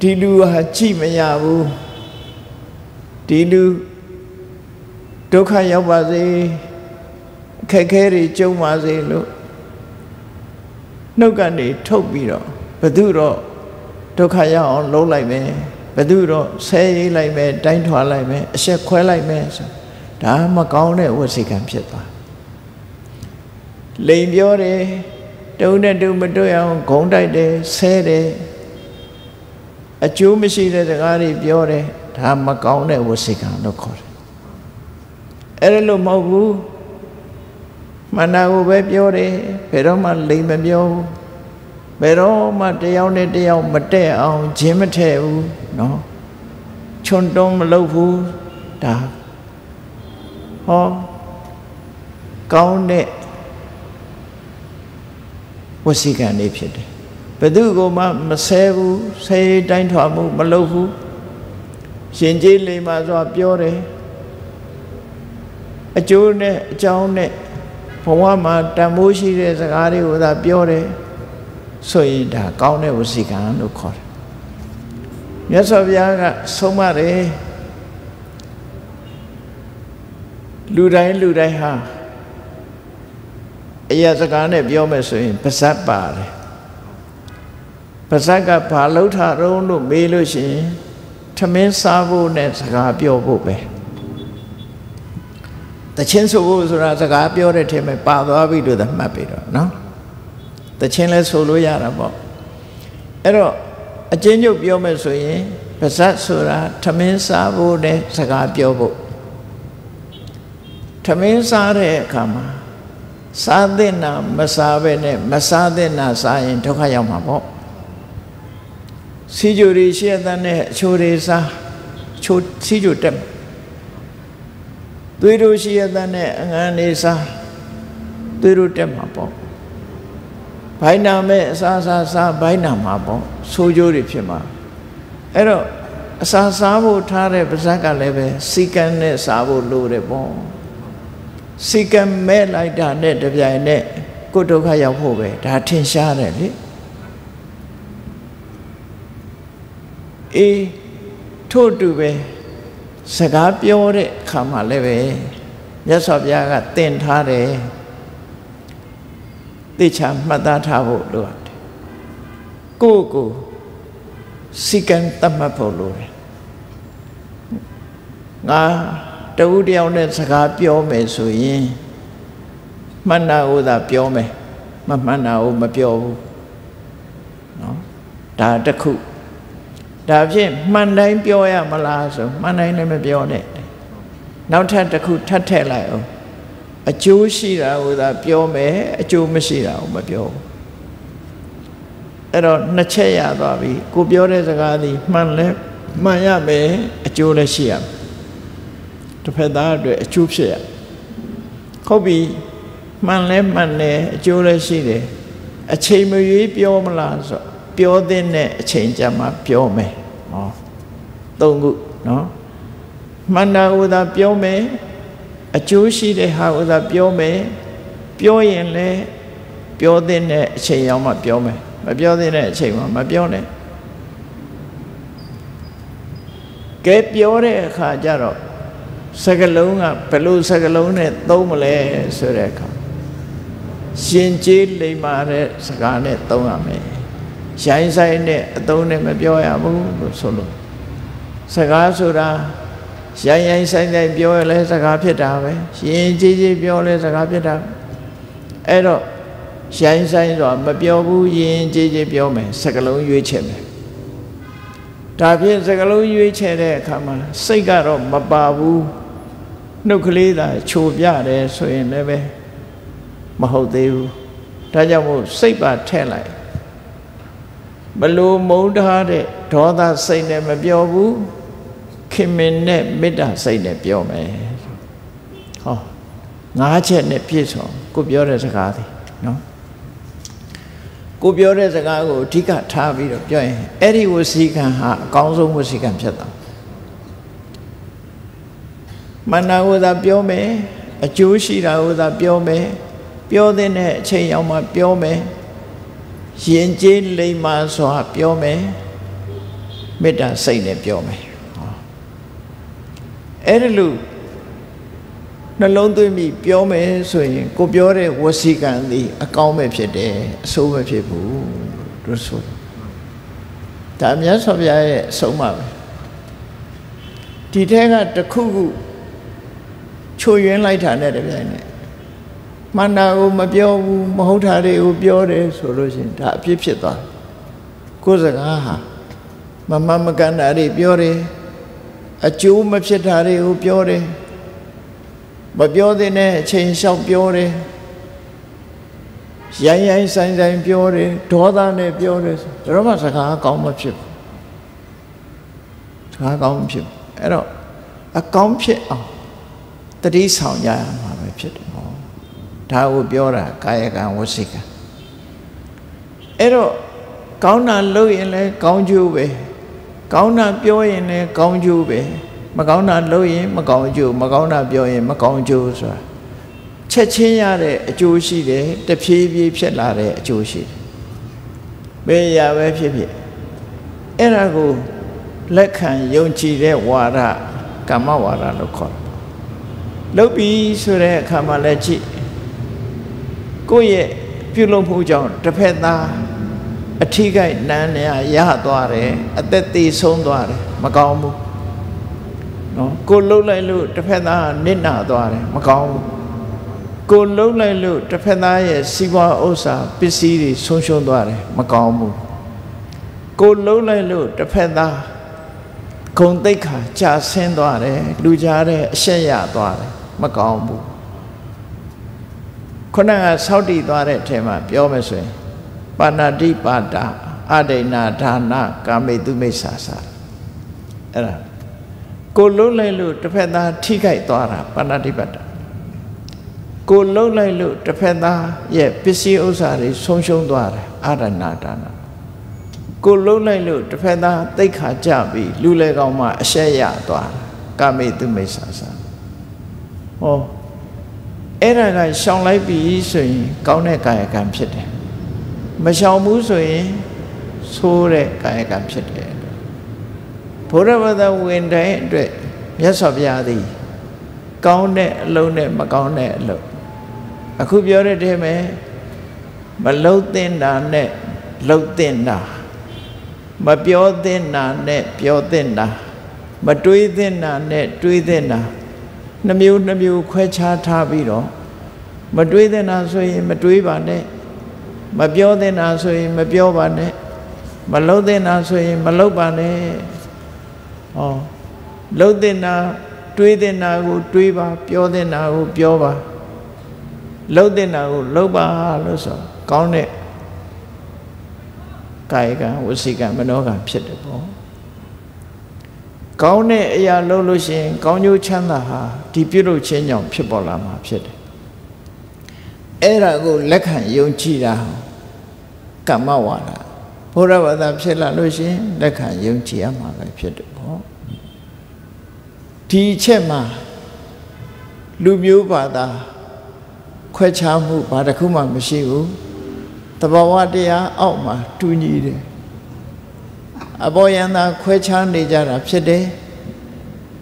ဒီလူဟာကြည့်မရဘူးဒီလူဒုက္ခရောက်ပါစေအခက်ခဲတွေကြုံပါစေလို့နှုတ်ကနေထုတ်ပြီးတော့ဘသူတော့ဒုက္ခရောက်အောင်လုံးလိုက်မယ်ဘသူတော့ဆဲရေးလိုက်မယ်တိုင်းထွာလိုက်မယ်အဆက်ခွဲလိုက်မယ်ဆိုဒါမကောင်းတဲ့ဝစီကံဖြစ်သွားလိန်ပြောတယ် တုံးနဲ့တုံးမတွေ့အောင်ဂုံတိုက်တယ်ဆဲတယ်အကျိုးမရှိတဲ့စကားတွေပြောတယ်ဒါမကောင်းတဲ့ဝစီကံလို့ခေါ်တယ်အဲ့ဒါလို့မဟုတ်ဘူးမန္တာကိုပဲပြောတယ်ဘယ်တော့မှလိမ်မပြောဘူးဘယ်တော့မှတယောက်နဲ့တယောက်မတည့်အောင်ဂျင်းမထည့်ဘူးเนาะချွန်တုံးမလုပ်ဘူးဒါဟောကောင်းတဲ့ ဝစီကံနေဖြစ်တယ်ဘယ်သူကမှမဆဲဘူးဆဲတိုင်းထွာမှုမလုပ်ဘူးရှင်ကြီးလိမ္မာစွာပြောတယ်အကျိုးနဲ့အကြောင်းနဲ့ဘဝမှာတန်ဖိုးရှိတဲ့စကားတွေကိုသာပြောတယ်ဆိုရင်ဒါကောင်းတဲ့ဝစီကံလို့ခေါ်တယ်မြတ်စွာဘုရားကဆုံးမတယ်လူတိုင်းလူတိုင်းဟာ အရာစကားနဲ့ပြောမယ်ဆိုရင်ပါဇက်ပါတယ်ပါဇက်ကဘာလှုပ်ထတော့လို့မေးလို့ရှိရင်ထမင်းစားဖို့နဲ့စကားပြောဖို့ပဲတချင်းဆိုဖို့ဆိုတာစကားပြောတဲ့ထဲမှာပါသွားပြီလို့သမှတ်ပြီတော့နော်တချင်းလဲဆိုလို့ရတာပေါ့အဲ့တော့အချင်းညုတ်ပြောမယ်ဆိုရင်ပါဇက်ဆိုတာထမင်းစားဖို့နဲ့စကားပြောဖို့ထမင်းစားတဲ့အခါမှာ စားတဲ့နာမစားပဲနဲ့မစားတဲ့နာစားရင်ဒုက္ခရောက်မှာပေါ့စီဂျူရီရှေ့အသက်နဲ့အချိုတွေစားချိုစီဂျူတက်သွေးတို့ရှိအသက်နဲ့အငန်းနေစားသွေးတို့တက်မှာပေါ့ဘိုင်းနာမဲ့အစားစားစားဘိုင်းနာမှာပေါ့ဆိုးကြိုးတွေဖြစ်မှာအဲ့တော့အစာစားဖို့ထားတဲ့ပါဇက်ကလည်းပဲစီကံနဲ့စားဖို့လိုတယ်ပေါ့ စီကံမဲ့လိုက်တာနဲ့တပြိုင်နက်ကိုဒုက္ခရောက်ဖို့ပဲဒါထင်ရှားတယ်လေအေးထို့တူပဲစကားပြောတဲ့အခါမှာလည်းပဲမြတ်စွာဘုရားကသင်ထားတယ်သိချာမှတ်သားထားဖို့လိုတယ်ကိုယ့်ကိုစီကံတတ်မှတ်ဖို့လိုတယ်ငါ တဦးတယောက်နဲ့စကားပြောမယ်ဆိုရင်မှန်တာကိုသာပြောမယ်မမှန်တာကိုမပြောဘူးနော်ဒါတစ်ခုဒါဖြင့်မှန်တိုင်းပြောရမလားဆိုမှန်တိုင်းလည်းမပြောနဲ့နောက်ထပ်တစ်ခုထပ်ထည့်လိုက်အောင်အကျိုးရှိတာကိုသာပြောမယ်အကျိုးမရှိတာကိုမပြောဘူးအဲ့တော့နှစ်ချက်ရသွားပြီကိုပြောတဲ့စကားသည်မှန်လဲမှန်ရမယ်အကျိုးလည်းရှိရမယ် တစ်ဖက်သားအတွက်အကျိုးဖြစ်ရဟုတ်ပြီမှန်လဲမှန်တယ်အကျိုးလည်းရှိတယ်အချိန်မရွေးပြောမလားဆိုပြောတဲ့အချိန်ကြမှာပြောမယ်ဟောသုံးခုနော်မှန်တာကိုသာပြောမယ်အကျိုးရှိတဲ့ဟာကိုသာပြောမယ်ပြောရင်လည်းပြောတဲ့အချိန်ရောက်မှပြောမယ်မပြောတဲ့အချိန်မှာမပြောနဲ့ကဲပြောတဲ့အခါကျတော့ စကလုံးကဘယ်လိုစကလုံးနဲ့သုံးမလဲဆိုတဲ့အခါရှင်ကျေးလိမ္မာတဲ့စကားနဲ့သုံးရမယ်ရိုင်းဆိုင်နဲ့အသုံးနဲ့မပြောရဘူးလို့ဆိုလို့စကားဆိုတာရိုင်းရိုင်းဆိုင်ဆိုင်ပြောရလဲစကားဖြစ်တာပဲရှင်ကြီးကြီးပြောလဲစကားဖြစ်တာအဲ့တော့ရိုင်းဆိုင်ဆိုတာမပြောဘူးရင်ကြီးကြီးပြောမယ်စကလုံးရွေးချယ်မယ်ဒါဖြင့်စကလုံးရွေးချယ်တဲ့အခါမှာစိတ်ကတော့မပါဘူး နှုတ်ကလေးသာခြုံပြတယ်ဆိုရင်လည်းပဲမဟုတ်သေးဘူးဒါကြောင့်မို့စိတ်ပါထည့်လိုက်ဘလို့မုန်းထားတဲ့ဒေါသစိတ်နဲ့မပြောဘူးခင်မင်နဲ့မေတ္တာစိတ်နဲ့ပြောမယ်ဟောငါးချက်နဲ့ပြည့်စုံကိုပြောတဲ့စကားသည်နော်ကိုပြောတဲ့စကားကိုအဓိကထားပြီးတော့ပြောရင်အဲ့ဒီဝစီကံဟာအကောင်းဆုံးဝစီကံဖြစ်တာ မန္နာကိုသာပြောမယ်အကျိုးရှိတာကိုသာပြောမယ်ပြောတဲ့အချိန်ရောက်မှပြောမယ်ယဉ်ကျေးလိမ္မာစွာပြောမယ်မေတ္တာစိတ်နဲ့ပြောမယ်အဲ့ဒါလို့နှလုံးသွင်းပြီးပြောမယ်ဆိုရင်ကိုပြောတဲ့ဝစီကံသည်အကောင်းပဲဖြစ်တယ်အဆိုးပဲဖြစ်ဘူးတို့ဆိုဒါမြတ်စွာဘုရားရဲ့အဆုံးအမပဲဒီထဲကတစ်ခုခု ချိုယွင်းလိုက်တာနဲ့တပြိုင်နက်မန္တာကိုမပြောဘူးမဟုတ်တာတွေကိုပြောတယ်ဆိုလို့ရှိရင်ဒါအဖြစ်ဖြစ်သွားကိုယ်စကားဟာမမမကန်တာတွေပြောတယ်အကျိုးမဖြစ်တာတွေကိုပြောတယ်မပြောတဲ့အချိန်လျှောက်ပြောတယ်ရိုင်းရိုင်းဆိုင်ဆိုင်ပြောတယ်ဒေါသနဲ့ပြောတယ်ဆိုတော့မှစကားကောင်းမဖြစ်ဘူးစကားကောင်းမဖြစ်ဘူးအဲ့တော့အကောင်းဖြစ်အောင် တတိဆောင်ကြရမှာပဲဖြစ်တယ်ဟောဒါကိုပြောတာကာယကံဝစီကံအဲ့တော့ကောင်းတာလုပ်ရင်လည်းကောင်းကျိုးပဲကောင်းတာပြောရင်လည်းကောင်းကျိုးပဲမကောင်းတာလုပ်ရင်မကောင်းကျိုးမကောင်းတာပြောရင်မကောင်းကျိုးဆိုတာချက်ချင်းရတဲ့အကျိုးရှိတယ်တဖြည်းဖြည်းဖြစ်လာတဲ့အကျိုးရှိတယ်ဘယ်ရာပဲဖြစ်ဖြစ်အဲ့ဒါကိုလက်ခံယုံကြည်တဲ့ဝါဒကမ္မဝါဒလို့ခေါ်တယ် လုတ်ပြီးဆိုတဲ့အခါမှာလည်းကြည့်ကိုယ့်ရဲ့ပြုလုပ်မှုကြောင့်တစ်ဖက်သားအထီးကိုက်နန်းနေရသွားတယ်အသက်သေးဆုံးသွားတယ်မကောင်းဘူးနော်ကိုလှုပ်လိုက်လို့တစ်ဖက်သားနစ်နာသွားတယ်မကောင်းဘူးကိုလှုပ်လိုက်လို့တစ်ဖက်သားရဲ့စီးပွားဥစ္စာပစ္စည်းတွေဆုံးရှုံးသွားတယ်မကောင်းဘူးကိုလှုပ်လိုက်လို့တစ်ဖက်သားဂုံတိတ်ခါကြာဆင်းသွားတယ်လူကြားတဲ့အရှက်ရသွားတယ် မကောင်းဘူးခုနကဆောက်တည်သွားတဲ့အထက်မှာပြောမယ်ဆိုရင်ပါဏာတိပါတာအဒိဏဒါနကာမေတုမိစ္ဆာစာအဲ့ဒါကိုလုံးလိုက်လို့တစ်ဖက်သားထိခိုက်သွားတာပါဏာတိပါတာကိုလုံးလိုက်လို့တစ်ဖက်သားရဲ့ပစ္စည်းဥစ္စာတွေဆုံးရှုံးသွားတယ်အဒိဏဒါနကိုလုံးလိုက်လို့တစ်ဖက်သားတိတ်ခါကြပြီးလူလေကောင်မှအရှက်ရသွားတာကာမေတုမိစ္ဆာစာ ဟောအဲ့ဒါကရှောင်လိုက်ပြီဆိုရင်ကောင်းတဲ့ကာယကံဖြစ်တယ်မရှောင်ဘူးဆိုရင်ဆိုးတဲ့ကာယကံဖြစ်တယ်ဘုရားဘာသာဝင်တိုင်းအတွက်မြတ်စွာဘုရားသည်ကောင်းတဲ့အလုံးနဲ့မကောင်းတဲ့အလုံးအခုပြောတဲ့တည်းမဲ့မလုံသင့်တာနဲ့လုံသင့်တာမပြောသင့်တာနဲ့ပြောသင့်တာမတွေးသင့်တာနဲ့တွေးသင့်တာ နှမျိုးနှမျိုးခွဲခြားထားပြီးတော့မတွေးတဲ့နာဆိုရင် မတွေးပါနဲ့မပြောတဲ့နာဆိုရင် မပြောပါနဲ့မလှုပ်တဲ့နာဆိုရင် မလှုပ်ပါနဲ့ဟောလှုပ်တဲ့နာတွေးတဲ့နာကို တွေးပါ ပြောတဲ့နာကိုပြောပါလှုပ်တဲ့နာကိုလှုပ်ပါလို့ဆိုကောင်းတဲ့ကာယကံဝစီကံမနောကံဖြစ်တယ်ပေါ့ ကောင်းတဲ့အရာလုပ်လို့ရှိရင်ကောင်းကျိုးချမ်းသာဟာဒီပြုလုပ်ခြင်းကြောင့်ဖြစ်ပေါ်လာမှာဖြစ်တယ်အဲ့ဒါကိုလက်ခံယုံကြည်တာကမ္မဝါဒဘုရားဘာသာဖြစ်လာလို့ရှိရင်လက်ခံယုံကြည်ရမှာပဲဖြစ်တယ်ပေါ့ဒီအချက်မှာလူမျိုးဘာသာခွဲခြားမှုဘာတစ်ခုမှမရှိဘူးတဘာဝတရားအောက်မှာတူညီတယ် အဘောယံသာခွဲခြားနေကြတာဖြစ်တယ်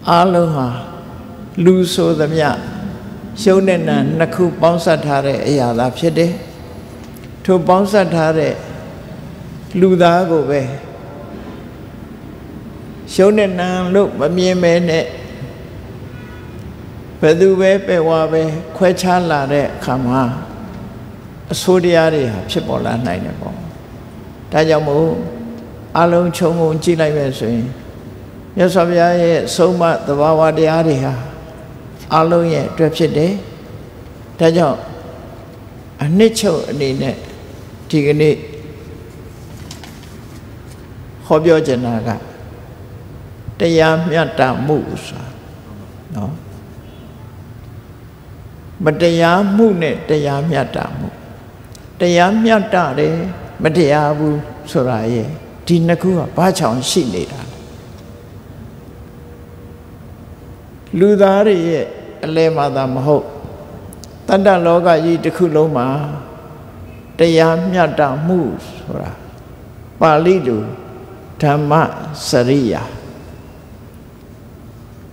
အားလုံးဟာလူဆိုသမျှရှုံးတဲ့နာနှစ်ခုပေါင်းစပ်ထားတဲ့အရာသာဖြစ်တယ်ထိုပေါင်းစပ်ထားတဲ့လူသားကိုပဲရှုံးတဲ့နာလို့မမြင်မဲနဲ့ဘယ်သူပဲပဲဝါပဲခွဲခြားလာတဲ့အခါမှာအဆိုးတရားတွေဟာဖြစ်ပေါ်လာနိုင်တယ်ပေါ့ဒါကြောင့်မို့ အလုံးခြုံငုံကြည့်လိုက်ပဲဆိုရင်မြတ်စွာဘုရားရဲ့ဆုံးမသဘာဝတရားတွေဟာအလုံးရဲ့အတွက်ဖြစ်တယ်ဒါကြောင့်အနှစ်ချုပ်အနေနဲ့ဒီကနေ့ဟောပြောချင်တာကတရားမြတ်တာမှုဆိုတာနော်မတရားမှုနဲ့တရားမြတ်တာမှုတရားမြတ်တာတယ်မတရားဘူးဆိုတာရဲ့ ဒီနှစ်ခုကဘာချောင်ရှိနေတာလူသားတွေရဲ့အလဲမှသာမဟုတ်တတ္တလောကကြီးတစ်ခုလုံးမှာတရားမြတ်တာမှုဆိုတာပါဠိလိုဓမ္မစရိယာ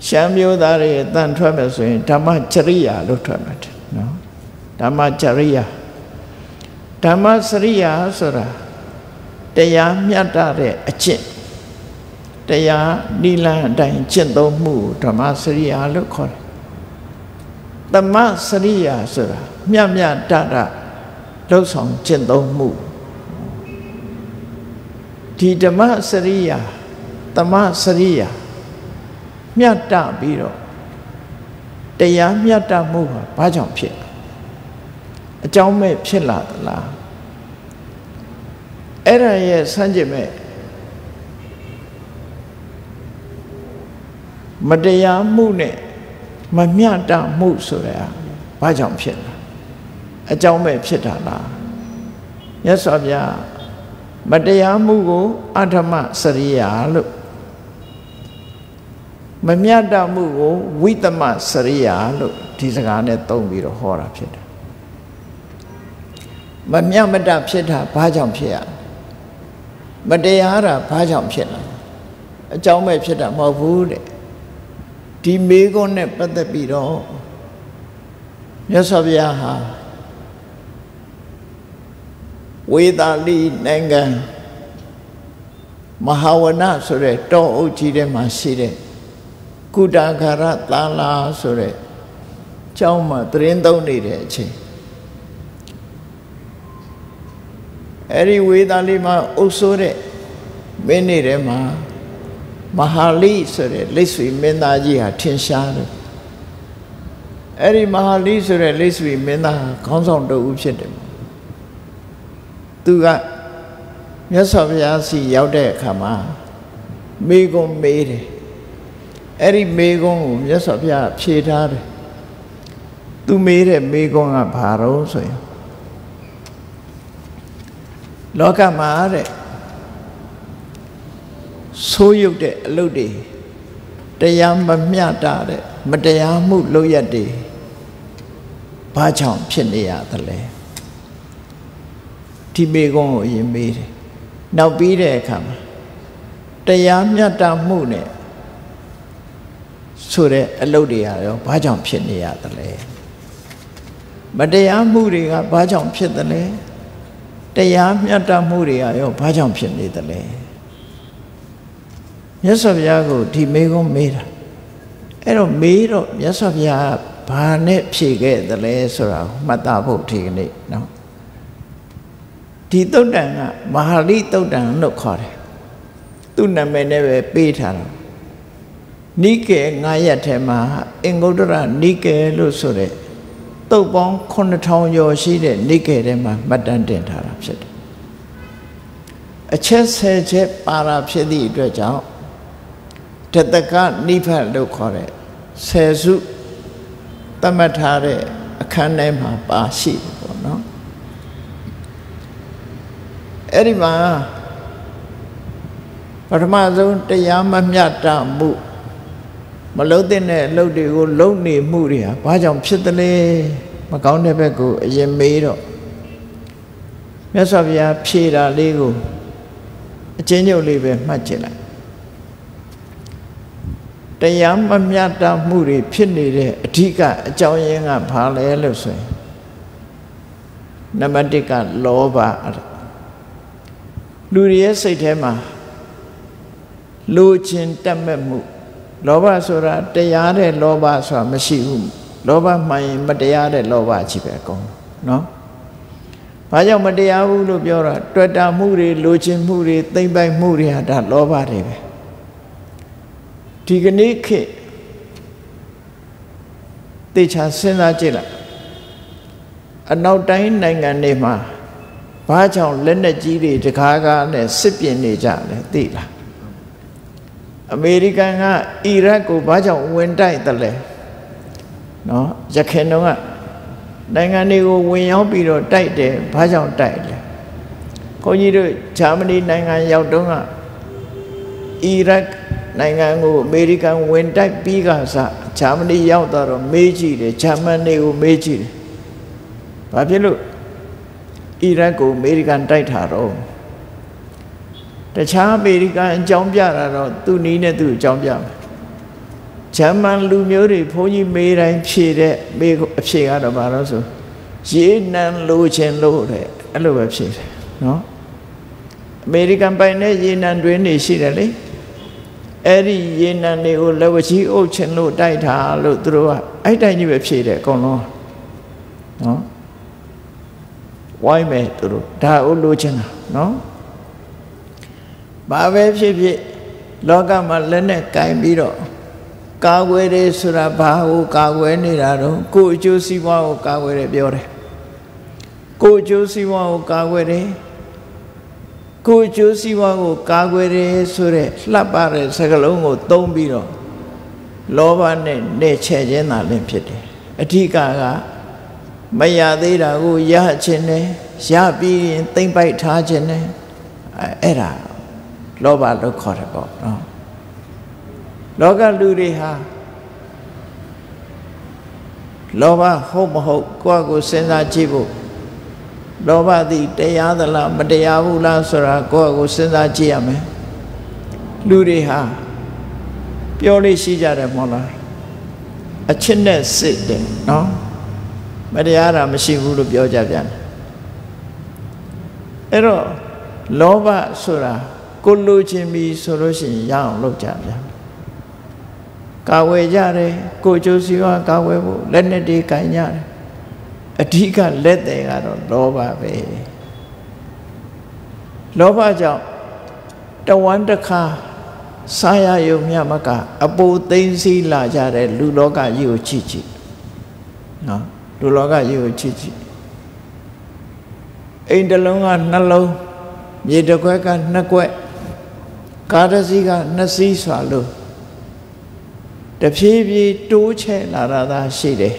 ရှမ်းမျိုးသားတွေတန်ထွက်မယ်ဆိုရင်ဓမ္မကြရိယာလို့ထွက်မှာတယ်နော်ဓမ္မကြရိယာဓမ္မစရိယာဆိုတာ တရားမြတ်တဲ့အကျင့်တရားနိလန်အတိုင်းကျင့်သုံးမှုဓမ္မစရိယာလို့ခေါ်တယ်။သမစရိယာဆိုတာမြတ်မြတ်တတလှုပ်ဆောင်ကျင့်သုံးမှုဒီဓမ္မစရိယာသမစရိယာမြတ်တပြီးတော့တရားမြတ်တမှုဟာဘာကြောင့်ဖြစ်အကြောင်းမဲ့ဖြစ်လာသလား အဲ့ဒါရဲ့စမ်းကြည့်မဲ့မတရားမှုနဲ့မမျှတမှုဆိုတဲ့ဘာကြောင့်ဖြစ်လာအကြောင်းမဲ့ဖြစ်တာလားမြတ်စွာဘုရားမတရားမှုကိုအဓမ္မစရိယာလို့မမျှတမှုကိုဝိသမစရိယာလို့ဒီစကားနဲ့သုံးပြီးတော့ဟောတာဖြစ်တယ်မမျှမတဖြစ်တာဘာကြောင့်ဖြစ်ရ မတရားတာဘာကြောင့်ဖြစ်လာအကြောင်းမဲ့ဖြစ်တာမဟုတ်ဘူးတဲ့ဒီမေခွန်းနဲ့ပတ်သက်ပြီးတော့မြတ်စွာဘုရားဟာဝေသာလိနိုင်ငံမဟာဝနဆိုတဲ့တောအုပ်ကြီးထဲမှာရှိတဲ့ကုတာခရသာလာဆိုတဲ့ကျောင်းမှာသတင်းသုံးနေတဲ့အချိန် အဲ့ဒီဝေသာလိမှာအုပ်ဆိုးတဲ့မင်းနေထဲမှာမဟာလိဆိုတဲ့လိဆွေမင်းသားကြီးဟာထင်ရှားတယ်အဲ့ဒီမဟာလိဆိုတဲ့လိဆွေမင်းသားခေါင်းဆောင်တဦးဖြစ်တယ်သူကမြတ်စွာဘုရားစီရောက်တဲ့အခါမှာမေကွန်မေးတယ်အဲ့ဒီမေကွန်ကိုမြတ်စွာဘုရားဖြေထားတယ်သူမေးတဲ့မေကွန်ကဘာတော့ဆိုရင် လောကမှာတဲ့ဆိုးရုပ်တဲ့အလုပ်တွေတရားမမျှတာတဲ့မတရားမှုလုပ်ရက်တွေဘာကြောင့်ဖြစ်နေရသလဲဒီမေကုန်းကိုအရင်မေးတယ်နောက်ပြီးတဲ့အခါမှာတရားမျှတမှုနဲ့ဆိုတဲ့အလုပ်တွေရောဘာကြောင့်ဖြစ်နေရသလဲမတရားမှုတွေကဘာကြောင့်ဖြစ်သလဲ တရားမျှတမှုတွေကရောဘာကြောင့်ဖြစ်နေသလဲမြတ်စွာဘုရားကိုဒီမေကုန်းမေးတာအဲ့တော့မေးတော့မြတ်စွာဘုရားဘာနဲ့ဖြည့်ခဲ့သလဲဆိုတာကိုမှတ်သားဖို့ဒီကနေ့နော်ဒီတုတ်တန်ကမဟာလိတုတ်တန်လို့ခေါ်တယ်သူ့နာမည်နဲ့ပဲပေးထားတာနိကေ9ရက်ထဲမှာအင်္ဂုတ္တရနိကေလို့ဆိုတဲ့ တုတ်ပေါင်း9000ကျော်ရှိတဲ့နိကေထဲမှာမှတ်တမ်းတင်ထားတာဖြစ်တယ်အချက်ဆယ်ချက်ပါတာဖြစ်သည့်အတွက်ကြောင့်တတကနိဖတ်လို့ခေါ်တဲ့ဆယ်စုသတ်မှတ်ထားတဲ့အခန်းထဲမှာပါရှိတယ်ပေါ့နော်အဲ့ဒီမှာပထမဆုံးတရားမမြတ်တမှု မလုံးတဲ့အလုပ်တွေကိုလုံနေမှုတွေဟာဘာကြောင့်ဖြစ်သလဲမကောင်းတဲ့ဘက်ကိုအရင်မေးတော့မြတ်စွာဘုရားဖြေတာလေးကိုအချင်းချုပ်လေးပဲမှတ်ကြည့်လိုက်တရားမမြတ်တမှုတွေဖြစ်နေတဲ့အဓိကအကြောင်းရင်းကဘာလဲလို့ဆိုရင်နံပါတ်1ကလောဘလူတွေရဲ့စိတ်ထဲမှာလိုချင်တက်မဲ့မှု လောဘဆိုတာတရားတဲ့လောဘဆိုတာမရှိဘူးလောဘမှန်ရင်မတရားတဲ့လောဘကြီးပဲအကုန်နော်ဘာကြောင့်မတရားဘူးလို့ပြောတာတွေ့တာမှုတွေလိုချင်မှုတွေသိမ့်ပိုက်မှုတွေဟာဒါလောဘတွေပဲဒီကနေ့ခေတ်တေချာစဉ်းစားကြည့်လိုက်အနောက်တိုင်းနိုင်ငံတွေမှာဘာကြောင့်လက်နက်ကြီးတွေတကားကားနဲ့စစ်ပြင်နေကြလဲသိလား အမေရိကန်ကအီရတ်ကိုဘာကြောင့်ဝင်တိုက်တယ်လဲနော်ရခိုင်တော့ကနိုင်ငံတွေကိုဝင်ရောက်ပြီးတော့တိုက်တယ်ဘာကြောင့်တိုက်လဲခွန်ကြီးတို့ဂျာမနီနိုင်ငံရောက်တော့ကအီရတ်နိုင်ငံကိုအမေရိကန်ဝင်တိုက်ပြီးကစားဂျာမနီရောက်တော့မေးကြည့်တယ်ဂျာမနီကိုမေးကြည့်တယ်ဘာဖြစ်လို့အီရတ်ကိုအမေရိကန်တိုက်တာတော့ တခြားအမေရိကန်အကြောင်းပြတာတော့သူ့နီးနဲ့သူ့အကြောင်းပြမယ်ဂျာမန်လူမျိုးတွေဘုန်းကြီးမေးတိုင်းဖြေတဲ့မေးအဖြေကတော့ဘာလို့ဆိုရေနံလိုချင်လို့တဲ့အဲ့လိုပဲဖြေတယ်နော်အမေရိကန်ပိုင်တဲ့ရေနံတွင်းနေရှိတယ်လေအဲ့ဒီရေနံတွေကိုလက်ဝကြီးအုပ်ချင်လို့တိုက်တာလို့သူတို့ကအဲ့တိုင်းကြီးပဲဖြေတယ်အကုန်လုံးနော်ဝိုင်းမယ်သူတို့ဒါအုပ်လို့ချင်တာနော် ဘာပဲဖြစ်ဖြစ်လောကမှာလက်နဲ့ကင်ပြီးတော့ကာကွယ်တယ်ဆိုတာဘာကိုကာကွယ်နေတာတော့ကိုယ်အကျိုးစီးပွားကိုကာကွယ်တယ်ပြောတယ်ကိုယ်အကျိုးစီးပွားကိုကာကွယ်တယ်ကိုယ်အကျိုးစီးပွားကိုကာကွယ်တယ်ဆိုတဲ့လှပ်ပါတဲ့စကားလုံးကိုသုံးပြီးတော့လောဘနဲ့နဲ့ချဲ့ခြင်းသာလည်းဖြစ်တယ်အဓိကကမရသေးတာကိုရခြင်းနဲ့ရပြီးရင်သိမ့်ပိုက်ထားခြင်းနဲ့အဲ့ဒါ လောဘလို့ခေါ်တယ်ပေါ့နော်လောကလူတွေဟာလောဘဟုတ်မဟုတ်ကိုယ့်ကိုစဉ်းစားကြည့်ဖို့လောဘသည်တရားသလားမတရားဘူးလားဆိုတာကိုယ့်ကိုစဉ်းစားကြည့်ရမယ်လူတွေဟာပြောလို့ရှိကြတယ်မဟုတ်လားအချစ်နဲ့စစ်တယ်နော်မတရားတာမရှိဘူးလို့ပြောကြပြန်တယ်အဲ့တော့လောဘဆိုတာ ကိုလိုချင်ပြီဆိုလို့ရှိရင်ရအောင်လုပ်ကြပြန်ကာဝယ်ကြတယ်ကိုကျိုးစီဝါကာဝယ်ဖို့လက်နဲ့တေးကင်ကြတယ်အဓိကလက်တယ်ကတော့လောဘပဲလောဘကြောင့်တဝမ်းတစ်ခါစားရယုံမြမကအပူသိမ့်စီလာကြတဲ့လူလောကကြီးကိုချစ်ချစ်နော်လူလောကကြီးကိုချစ်ချစ်အိမ်တစ်လုံးကနှလုံးမြေတစ်ခွက်ကနှစ်ခွက် ကားတစ်စီးကနှစ်စီးစွာလို့တဖြည်းဖြည်းတိုးချဲ့လာတာသာရှိတယ်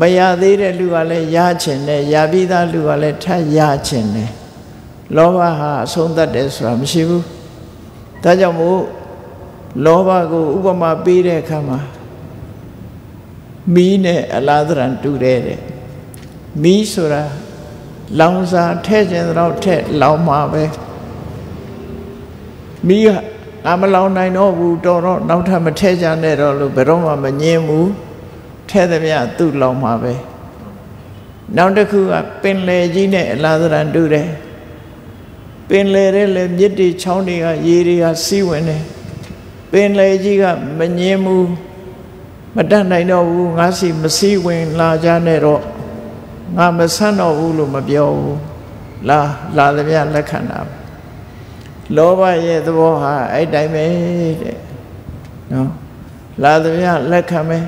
မရသေးတဲ့လူကလည်းရချင်တယ်ရပြီးသားလူကလည်းထပ်ရချင်တယ်လောဘဟာအဆုံးသတ်တယ်ဆိုတာမရှိဘူးဒါကြောင့်မို့လောဘကိုဥပမာပေးတဲ့အခါမှာမီးနဲ့အလားသဏ္ဍာန်တူတယ်တဲ့မီးဆိုတာလောင်စာထဲ့ခြင်းတော့ထဲ့လောင်မှာပဲ မီးကငါမလောင်နိုင်တော့ဘူးတော်တော့နောက်ထပ်မထဲကြနဲ့တော့လို့ဘယ်တော့မှမငင်းဘူးထဲသမျှသူ့လောင်မှာပဲနောက်တစ်ခုကပင်လေကြီးနဲ့အလားသဏ္ဍာန်တူတယ်ပင်လေတဲ့လေမြစ်တွေချောင်းတွေကရေတွေကစီးဝင်တယ်ပင်လေကြီးကမငင်းဘူးမတတ်နိုင်တော့ဘူးငါစီမစည်းဝင်လာကြနဲ့တော့ငါမဆန်းတော့ဘူးလို့မပြောဘူးလာလာသမျှလက်ခံတာ လောဘရဲ့သဘောဟာအဲ့တိုင်းပဲတဲ့နော်လာသမျှလက်ခံမယ်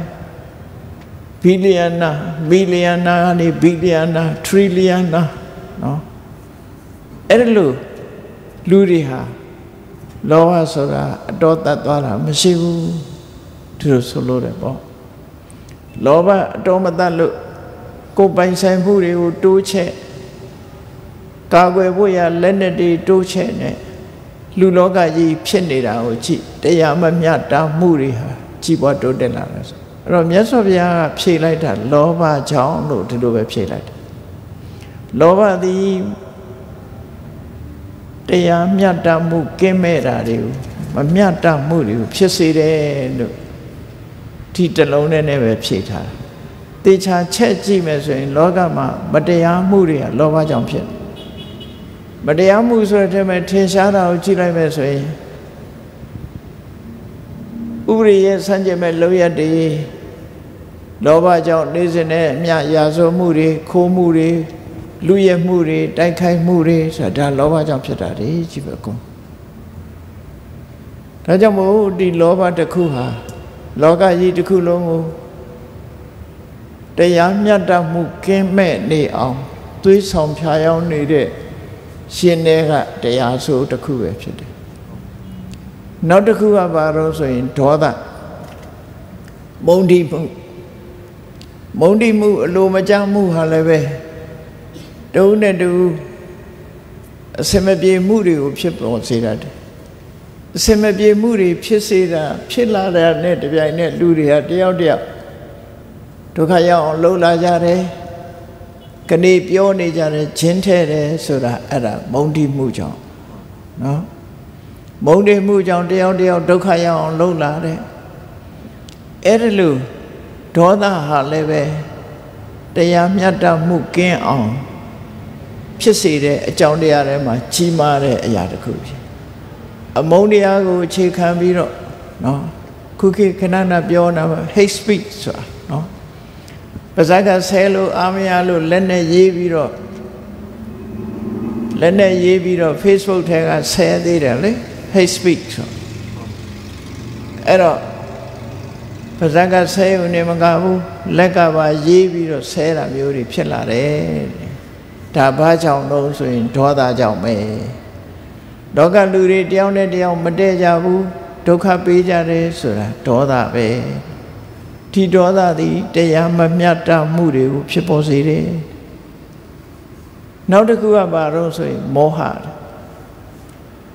ဘီလီယံနာဘီလီယံနာကနေဘီလီယံနာထရီလီယံနာနော်အဲ့ဒါလို့လူတွေဟာလောဘဆိုတာအတော်တတ်သွားတာမရှိဘူးသူတို့ဆိုလို့တယ်ပေါ့လောဘအတော်မတတ်လို့ကိုယ်ပိုင်ဆိုင်မှုတွေကိုတိုးချက်ကာကွယ်ဖို့ရလက်နက်တွေတိုးချက်နဲ့ လူလောကကြီးဖြစ်နေတာကိုကြည့်တရားမမျှတာမှုတွေဟာကြီးပွားတိုးတက်လာတယ်ဆိုအဲ့တော့မြတ်စွာဘုရားကဖြေလိုက်တာလောဘကြောင့်လို့ဒီလိုပဲဖြေလိုက်တယ်လောဘသည်တရားမျှတမှုကင်းမဲ့တာတွေကိုမမျှတမှုတွေကိုဖြစ်စေတယ်လို့ဒီတလုံးနဲ့နဲ့ပဲဖြေထားတယ်တေချာချက်ကြည့်မယ်ဆိုရင် လောကမှာမတရားမှုတွေကလောဘကြောင့်ဖြစ် မတရားမှုဆိုတဲ့ထဲမှာထင်ရှားတာကိုကြည့်လိုက်မယ်ဆိုရင်ဥပရိရဲ့စံကြမဲ့လောရတည်းလောဘကြောင့်နေစဉ်နဲ့အမြရာဇဝမှုတွေခိုးမှုတွေလူရဲမှုတွေတိုက်ခိုက်မှုတွေဆိုတာဒါလောဘကြောင့်ဖြစ်တာတွေကြည့်ပဲကွန်ဒါကြောင့်မို့ဒီလောဘတစ်ခုဟာလောကကြီးတစ်ခုလုံးကိုတရားမြတ်တမှုကင်းမဲ့နေအောင်သွေးဆောင်ဖြာယောင်းနေတဲ့ ရှင်တွေကတရားဆိုတစ်ခုပဲဖြစ်တယ်နောက်တစ်ခုကဘာလို့ဆိုရင်ဒေါသမုန်တိမှုမုန်တိမှုအလိုမကျမှုဟာလည်းပဲတုံးနဲ့တူအစမပြေမှုတွေကိုဖြစ်ပေါ်စေတတ်တယ်အစမပြေမှုတွေဖြစ်စေတာဖြစ်လာတဲ့နဲ့တပြိုင်နက်လူတွေဟာတယောက်တယောက်ဒုက္ခရောက်အောင်လှုပ်လာကြတယ် ကနေပြောနေကြတယ်ဂျင်းထဲတယ်ဆိုတာအဲ့ဒါမုန်းတိမှုကြောင့်နော်မုန်းတိမှုကြောင့်တယောက်တယောက်ဒုက္ခရောက်အောင်လှုပ်လာတယ်အဲ့ဒါလို့ဒေါသဟာလည်းပဲတရားမြတ်တမှုကင်းအောင်ဖြစ်စေတဲ့အကြောင်းတရားတွေမှာကြီးမားတဲ့အရာတစ်ခုဖြစ်အမုန်းတရားကိုအခြေခံပြီးတော့နော်ခုခေတ်ခဏနာပြောတာ hate speech ဆိုတာနော် ပါဇက်ကဆဲလို့အာမရလို့လက်နဲ့ရေးပြီးတော့လက်နဲ့ရေးပြီးတော့ Facebook ထဲကဆဲသေးတယ်လေ hate speech ဆိုအဲ့တော့ပါဇက်ကဆဲုံနေမကဘူးလက်ကပါရေးပြီးတော့ဆဲတာမျိုးတွေဖြစ်လာတယ်ဒါဘာကြောင့်လို့ဆိုရင်ဒေါသကြောင့်ပဲလောကလူတွေတယောက်နဲ့တယောက်မတည့်ကြဘူးဒုက္ခပေးကြတယ်ဆိုတာဒေါသပဲ ဒီဒေါသသည်တရားမမြတ်တမှုတွေကိုဖြစ်ပေါ်စေတယ်နောက်တစ်ခုကဘာလို့ဆိုရင်မောဟ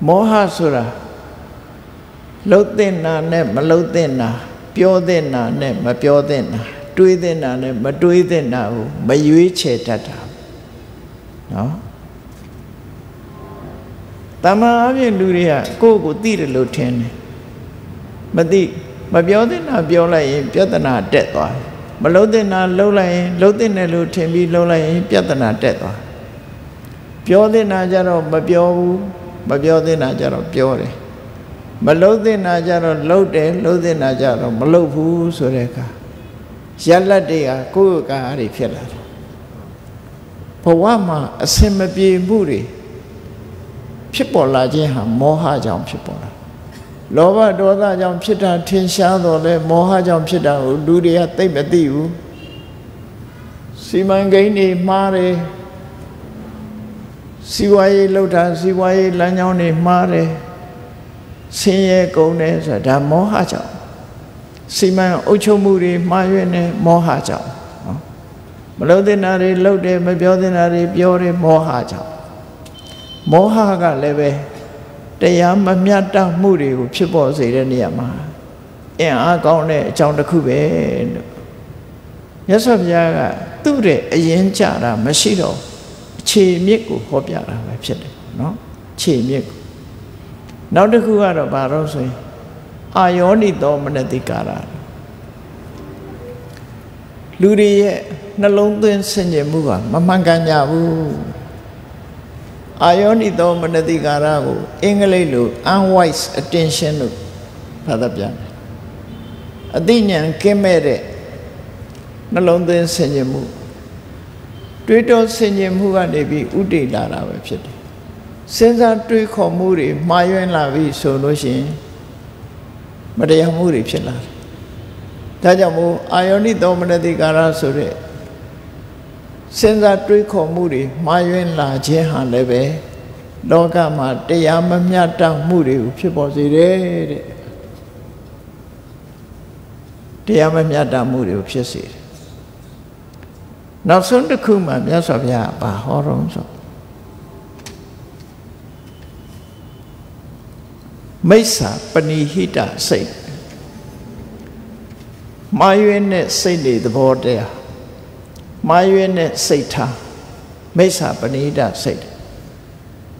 မောဟဆိုတာလှုပ်တဲ့နာနဲ့မလှုပ်တဲ့နာပြောတဲ့နာနဲ့မပြောတဲ့နာတွေးတဲ့နာနဲ့မတွေးတဲ့နာကိုမရွေးချယ်တတ်တာနော်တမန်အပြင်လူတွေကကိုယ့်ကိုသိတယ်လို့ထင်တယ်မသိ မပြောတဲ့နာပြောလိုက်ရင် ပြဿနာတက်သွားတယ်မလုံးတဲ့နာလုံးလိုက်ရင်လုံးတဲ့နယ်လို့ထင်ပြီးလုံးလိုက်ရင်ပြဿနာတက်သွားပြောတဲ့နာကြတော့မပြောဘူးမပြောတဲ့နာကြတော့ပြောတယ်မလုံးတဲ့နာကြတော့လှုပ်တယ်လှုပ်တဲ့နာကြတော့မလှုပ်ဘူးဆိုတဲ့အခါရက်လက်တွေကကိုယ့်ကားတွေဖြစ်လာတယ်ဘဝမှာအစင်မပြေမှုတွေဖြစ်ပေါ်လာခြင်းဟာမောဟကြောင့်ဖြစ်ပေါ်လာ လောဘဒေါသကြောင့်ဖြစ်တာထင်ရှားတော့လဲမောဟကြောင့်ဖြစ်တာကိုလူတွေကသိမသိဘူးစီမံကိန်းတွေမှားတယ်စီဝါရေးလှုပ်တာစီဝါရေးလမ်းကြောင်းတွေမှားတယ်ဆင်းရဲကုန်တယ်ဆိုတာဒါမောဟကြောင့်စီမံအုပ်ချုပ်မှုတွေမှားရွံ့နေမောဟကြောင့်နော်မလို့တဲ့နာတွေလှုပ်တယ်မပြောတဲ့နာတွေပြောတယ်မောဟကြောင့်မောဟကလည်းပဲ တရားမမြတ်တမှုတွေကိုဖြစ်ပေါ်စေတဲ့နေရာမှာအင်အားကောင်းတဲ့အကြောင်းတစ်ခုပဲလို့မြတ်စွာဘုရားကသူ့တဲ့အရင်ကြတာမရှိတော့ခြေမြစ်ကိုဟောပြတာပဲဖြစ်တယ်နော်ခြေမြစ်ကိုနောက်တစ်ခုကတော့ဘာလို့ဆိုရင်အာယောနိသောမနတိကာရလူတွေရဲ့နှလုံးသွင်းဆင်ခြင်မှုကမမှန်ကန်ကြဘူး အာယောနိသောမနတိကာရကိုအင်္ဂလိပ်လို unwise attention လို့ဘာသာပြန်တယ်အသိဉာဏ်ကင်းမဲ့တဲ့နှလုံးသွင်းဆင်ခြင်မှုတွေးတောဆင်ခြင်မှုကနေပြီးဥတည်လာတာပဲဖြစ်တယ်စဉ်းစားတွေးခေါ်မှုတွေမှားယွင်းလာပြီဆိုလို့ရှိရင်မတရားမှုတွေဖြစ်လာတယ်ဒါကြောင့်မို့အာယောနိသောမနတိကာရဆိုတဲ့ စဉ်းစားတွေးခေါ်မှုတွေမှားယွင်းလာခြင်းဟာလည်းပဲလောကမှာတရားမမျှတမှုတွေကိုဖြစ်ပေါ်စေတယ်တဲ့တရားမမျှတမှုတွေကိုဖြစ်စေတယ်နောက်ဆုံးတစ်ခုမှမြတ်စွာဘုရားဘာဟောတော့ဆိုမိစ္ဆာပဏိဟိတစိတ်မာရွေးနဲ့စိတ်တွေသဘောတရား မာရွေးနဲ့စိတ်ထားမိစ္ဆာပဏိဟိတစိတ်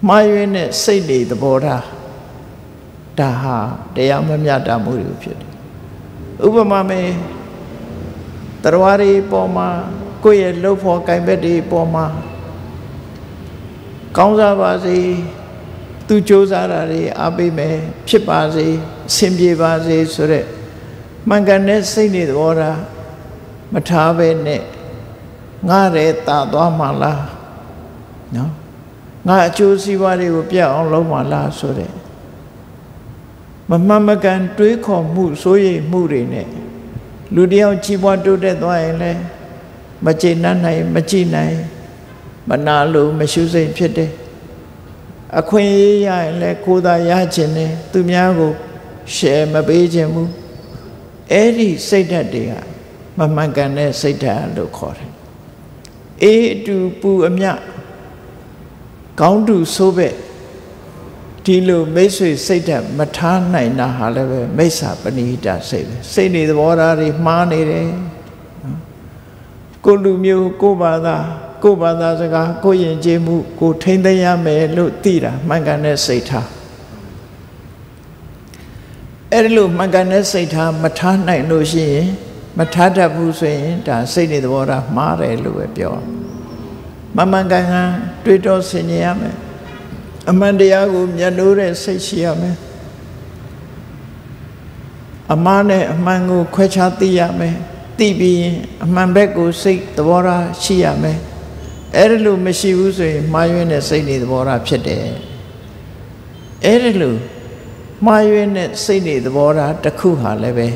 မာရွေးနဲ့စိတ်တွေသဘောထားဒါဟာတရားမမြတ်တာမှုတွေဖြစ်တယ်ဥပမာမေတရားတွေပေါ်မှာကိုယ့်ရဲ့လှုပ်ဖို့ကင်ဘက်တွေပေါ်မှာကောင်းစားပါစေသူစ조사တာတွေအားပေးမယ်ဖြစ်ပါစေအဆင်ပြေပါစေဆိုတဲ့မှန်ကန်တဲ့စိတ်တွေသဘောထားမထားပဲနဲ့ ငါရဲတာသွားမှလားနော်ငါအကျိုးစီးပွားတွေကိုပြတ်အောင်လုပ်မှလားဆိုတဲ့မမှန်မကန်တွေးခေါ်မှုစိုးရိမ်မှုတွေနဲ့လူတယောက်ကြီးပွားတိုးတက်သွားရင်လည်းမကျေနပ်နိုင်မကြည့်နိုင်မနာလို့မရှုစိတ်ဖြစ်တယ်အခွင့်အရေးရရင်လည်းကိုယ်သာရခြင်းနဲ့သူများကိုရှယ်မပေးခြင်းဘူးအဲ့ဒီစိတ်ဓာတ်တွေကမမှန်ကန်တဲ့စိတ်ဓာတ်လို့ခေါ်တယ် အေးအတူပူအမြကောင်းတူဆိုးပဲ့ဒီလိုမိတ်ဆွေစိတ်ဓာတ်မထားနိုင်တာဟာလည်းပဲမိစ္ဆာပဏိဟိတစိတ်ပဲစိတ်နေသဘောထားတွေမှားနေတယ်ကိုလူမျိုးကိုဘာသာကိုဘာသာစကားကိုယဉ်ကျေးမှုကိုထိမ့်သိမ်းရမယ်လို့သိတာမှန်ကန်တဲ့စိတ်ထားအဲ့ဒီလိုမှန်ကန်တဲ့စိတ်ထားမထားနိုင်လို့ရှိရင် မထားတတ်ဘူးဆိုရင်ဒါစိတ်နေသဘောထားမှားတယ်လို့ပဲပြောမမှန်ကန်ကန်တွေးတောဆင်ခြင်ရမယ်အမှန်တရားကိုမျက်နှိုးတဲ့စိတ်ရှိရမယ်အမှားနဲ့အမှန်ကိုခွဲခြားသိရမယ်သိပြီးရင်အမှန်ဘက်ကိုစိတ်သဘောထားရှိရမယ်အဲ့ဒါလို့မရှိဘူးဆိုရင်မှားယွင်းတဲ့စိတ်နေသဘောထားဖြစ်တယ်အဲ့ဒါလို့မှားယွင်းတဲ့စိတ်နေသဘောထားတစ်ခုဟာလည်းပဲ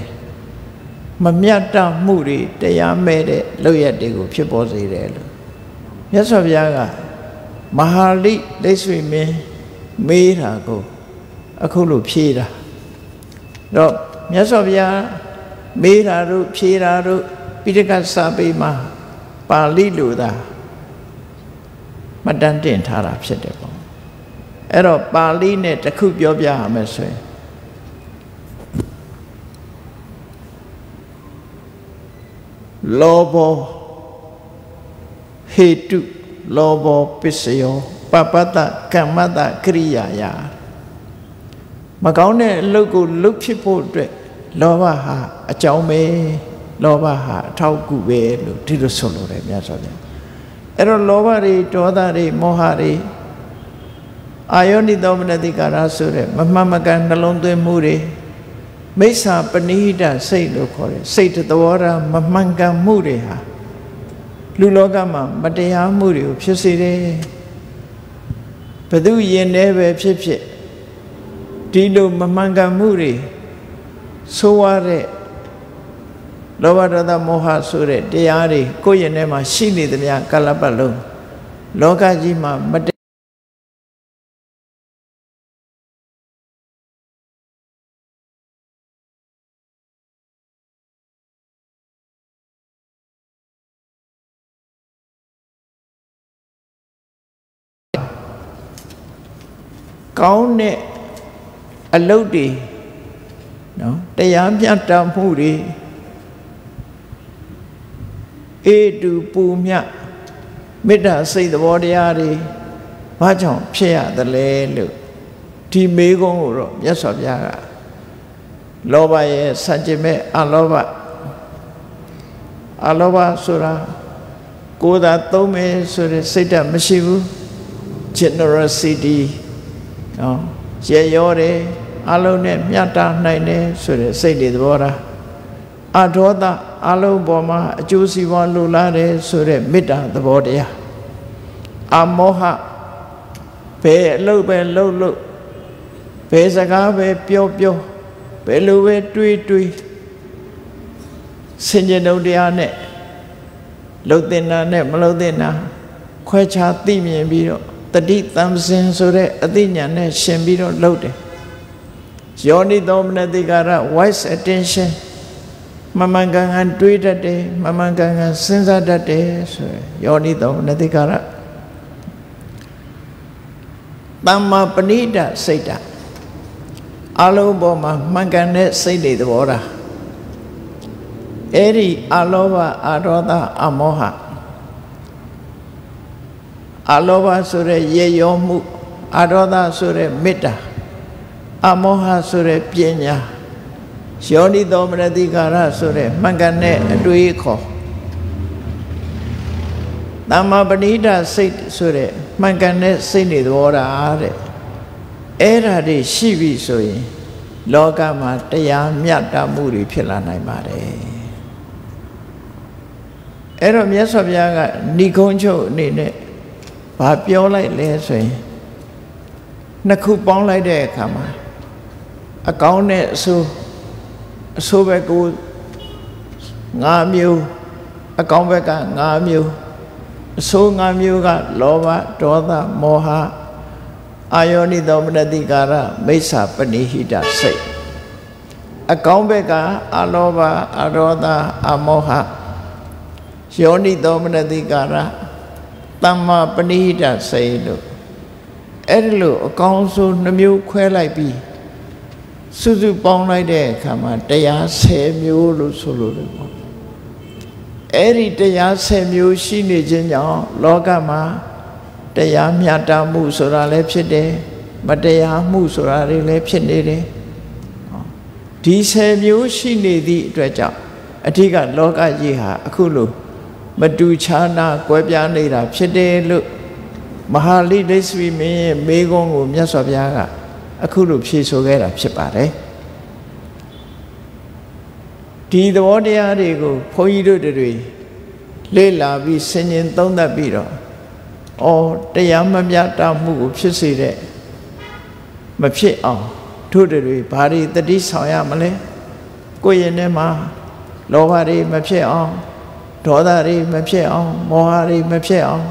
မမြတ်တမှုတွေတရားမဲ့တဲ့လောက်ရက်တွေကိုဖြစ်ပေါ်စေတယ်လို့မြတ်စွာဘုရားကမဟာလိလက်ဆွေမင်းမေးတာကိုအခုလို့ဖြေတာတော့မြတ်စွာဘုရားမေးတာတို့ဖြေတာတို့ပိဋကစာပေမှာပါဠိလိုသာမတန်းတင်ထားတာဖြစ်တယ်ပေါ့အဲ့တော့ပါဠိနဲ့တခုပြောပြရမယ်ဆိုရင် လောဘောဟေတုလောဘောပစ္စယောပပတ္တကမ္မတကရိယာယမကောင်းတဲ့အလုပ်ကိုလုပ်ဖြစ်ဖို့အတွက်လောဘဟာအကြောင်းပဲလောဘဟာအထောက်အကူပဲလို့ဒီလိုဆိုလိုတယ်မြတ်စွာဘုရားအဲ့တော့လောဘတွေဒေါသတွေမောဟတွေအာယောနိသောမနတိကာရဆိုတဲ့မမှန်မကန်နှလုံးသွင်းမှုတွေ မိစ္ဆာပဏိဟိတစိတ်လို့ခေါ်တယ်စိတ်သဘောထားမမှန်ကန်မှုတွေဟာလူလောကမှာမတရားမှုတွေကိုဖြစ်စေတယ်ဘသူယင်နေပဲဖြစ်ဖြစ်ဒီလိုမမှန်ကန်မှုတွေဆိုးဝါးတဲ့လောဘဒေါသမောဟဆိုတဲ့တရားတွေကိုယ့်ရင်ထဲမှာရှိနေသမျှကာလပတ်လုံးလောကကြီးမှာမတ ကောင်းတဲ့အလုတ်တွေနော်တရားမြတ်တမှုတွေအေတူပူမြမေတ္တာစိတ်သဘောတရားတွေဘာကြောင့်ဖြစ်ရသလဲလို့ဒီမေးခွန်းကိုတော့မြတ်စွာဘုရားကလောဘရဲ့စัจจิမဲ့အလောဘအလောဘဆိုတာကိုယ်သာသုံးမယ်ဆိုတဲ့စိတ်ဓာတ်မရှိဘူး generosity နော်ရေရောတယ်အလုံးနဲ့မြတ်တာနိုင်တယ်ဆိုတဲ့စိတ်တွေသဘောထားအဒေါသအလုံးပေါ်မှာအကျိုးစီးပွားလိုလားတယ်ဆိုတဲ့မေတ္တာသဘောတရားအမောဟဘယ်အလုပ်ပဲလုပ်လို့ဘယ်စကားပဲပြောပြောဘယ်လိုပဲတွေးတွေးစင်ကြယ်ုံတရားနဲ့လှုပ်တင်တာနဲ့မလှုပ်တင်တာခွဲခြားသိမြင်ပြီးတော့ တတိတံစင်ဆိုတဲ့အသိဉာဏ်နဲ့ရှင်ပြီးတော့လှုပ်တယ်ယောနိသောမနတိကာရ wise attention မမှန်ကန်ကန်တွေးတတ်တယ်မမှန်ကန်ကန်စဉ်းစားတတ်တယ်ဆိုရယ်ယောနိသောမနတိကာရတမ္မာပဏိဒစိတ်ဓာတ်အလုံးပေါ်မှာမှန်ကန်တဲ့စိတ်တွေသဘောထားအဲ့ဒီအလောဘအဒေါသအမောဟ အလောဘဆိုတဲ့ရေရောမှုအဒေါသဆိုတဲ့မေတ္တာအမောဟဆိုတဲ့ပညာယောနိသောမနတိကာရဆိုတဲ့မှန်ကန်တဲ့အတွေးခေါ်တမ္မာပဏိဒစိတ်ဆိုတဲ့မှန်ကန်တဲ့စိတ်နေသဘောထားတဲ့အဲ့ဓာတွေရှိပြီဆိုရင် လောကမှာတရားမြတ်တမှုတွေဖြစ်လာနိုင်ပါတယ်အဲ့တော့မြတ်စွာဘုရားကဏိကုံးချုပ်အနေနဲ့ ဘာပြောလိုက်လဲဆိုရင်နှစ်ခုပေါင်းလိုက်တဲ့အခါမှာအကောင်းနဲ့အဆိုးအဆိုးဘက်ကို၅မျိုးအကောင်းဘက်က၅မျိုးအဆိုး၅မျိုးကလောဘဒေါသမောဟအာယောနိသောမနတိကာရမိစ္ဆာပဏိဟိတစိတ်အကောင်းဘက်ကအလောဘအဒေါသအမောဟယောနိသောမနတိကာရ တမ္မာပဏိဟိတစိတ်လို့အဲ့ဒီလိုအကောင်းဆုံးနှမျိုးခွဲလိုက်ပြီးစုစုပေါင်းလိုက်တဲ့အခါမှာတရား10မျိုးလို့ဆိုလို့တယ်ပေါ့အဲ့ဒီတရား10မျိုးရှိနေခြင်းကြောင့်လောကမှာတရားမြတ်တာမှုဆိုတာလည်းဖြစ်တယ်မတရားမှုဆိုတာတွေလည်းဖြစ်နေတယ်ဒီ10မျိုးရှိနေသည့်အတွက်ကြောင့်အဓိကလောကကြီးဟာအခုလို မတူခြားနာကွဲပြားနေတာဖြစ်တယ်လို့မဟာလိဒိသဝီမင်းရဲ့မေးခွန်းကိုမြတ်စွာဘုရားကအခုလိုဖြေဆိုခဲ့တာဖြစ်ပါတယ်ဒီသဘောတရားတွေကိုဘုန်းကြီးတို့တွေလေ့လာပြီးဆင်ញင်သုံးသပ်ပြီးတော့အော်တရားမမြတ်တာမှုကိုဖြစ်စေတဲ့မဖြစ်အောင်တို့တွေဘာတွေတတိဆောင်ရမလဲကိုယ်ရင်ထဲမှာလောဘတွေမဖြစ်အောင် ဒေါသတွေမဖြစ်အောင်မောဟတွေမဖြစ်အောင်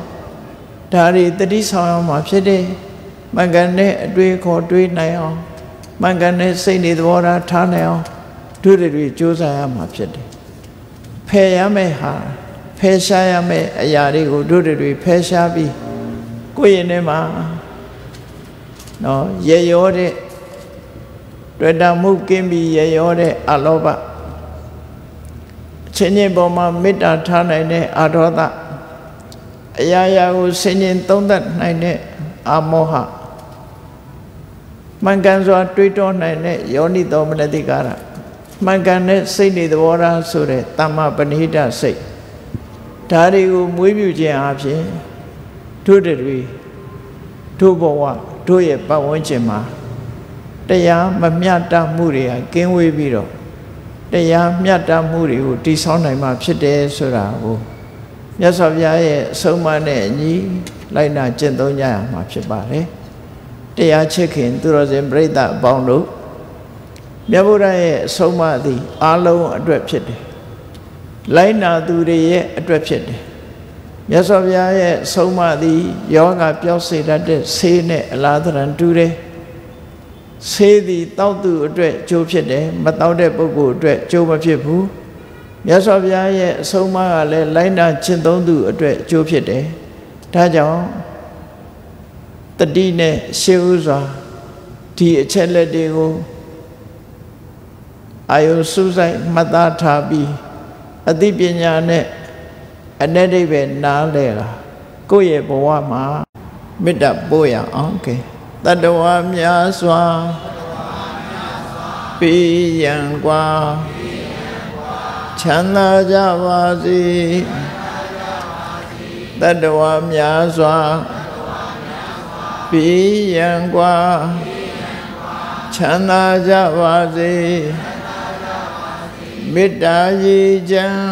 ဒါတွေတတိဆောင်ရမှာဖြစ်တယ်မှန်ကန်တဲ့အတွေ့ခေါ်တွေးနိုင်အောင်မှန်ကန်တဲ့စိတ်နေသဘောထားထားနိုင်အောင်တို့တွေကြိုးစားရမှာဖြစ်တယ်ဖယ်ရမယ့်ဟာဖယ်ရှားရမယ့်အရာတွေကိုတို့တွေဖယ်ရှားပြီးကိုယ့်ရင်ထဲမှာနော်ရေရောတဲ့တွေ့တာမှုကင်းပြီးရေရောတဲ့အလောဘ ချင်းချင်းပေါ်မှာမေတ္တာထားနိုင်တဲ့အဒေါသအရာရာကိုဆင်ញင်သုံးသပ်နိုင်တဲ့အမောဟမှန်ကန်စွာတွေးတောနိုင်တဲ့ယောနိသောမနတိကာရမှန်ကန်တဲ့စိတ်နေသဘောထားဆိုတဲ့တမ္မပဏိတစိတ်ဒါတွေကိုမွေးမြူခြင်းအပြင်တို့တွေတို့ဘဝတို့ရဲ့ပတ်ဝန်းကျင်မှာတရားမမျှတမှုတွေကကင်းဝေးပြီးတော့ တရားမျှတမှုတွေကိုတည်ဆောက်နိုင်မှဖြစ်တယ်ဆိုတာကိုမြတ်စွာဘုရားရဲ့အဆုံးအမနဲ့အညီလိုက်နာကျင့်သုံးကြရမှာဖြစ်ပါတယ်တရားချစ်ခင်သူတော်စင်ပြိဿအပေါင်းတို့မြတ်ဗုဒ္ဓရဲ့အဆုံးအမသည်အလုံးအတွက်ဖြစ်တယ်လိုက်နာသူတွေရဲ့အတွက်ဖြစ်တယ်မြတ်စွာဘုရားရဲ့ဆုံးမသည်ယောဂပြောက်စေတတ်တဲ့ဆေးနဲ့အလားတရံတူတယ် ဆေးသည်တောက်သူအတွက်ကျိုးဖြစ်တယ်မတောက်တဲ့ပုဂ္ဂိုလ်အတွက်ကျိုးမဖြစ်ဘူးမြတ်စွာဘုရားရဲ့အဆုံးအမကလည်းလိုက်နာကျင့်သုံးသူအတွက်ကျိုးဖြစ်တယ်ဒါကြောင့်တတိနဲ့ရှေးဥစွာဒီအချက်လက်တွေကိုအာယုစူးစိုက်မှတ်သားထားပြီးအသိပညာနဲ့အ내ဒိဗ္ဗေနားလဲတာကိုယ့်ရဲ့ဘဝမှာမေတ္တာပို့ရအောင်ကဲ တတဝါများစွာပိယံကွာချမ်းသာကြပါစေတတဝါများစွာပိယံကွာချမ်းသာကြပါစေမေတ္တာရည်ချမ်း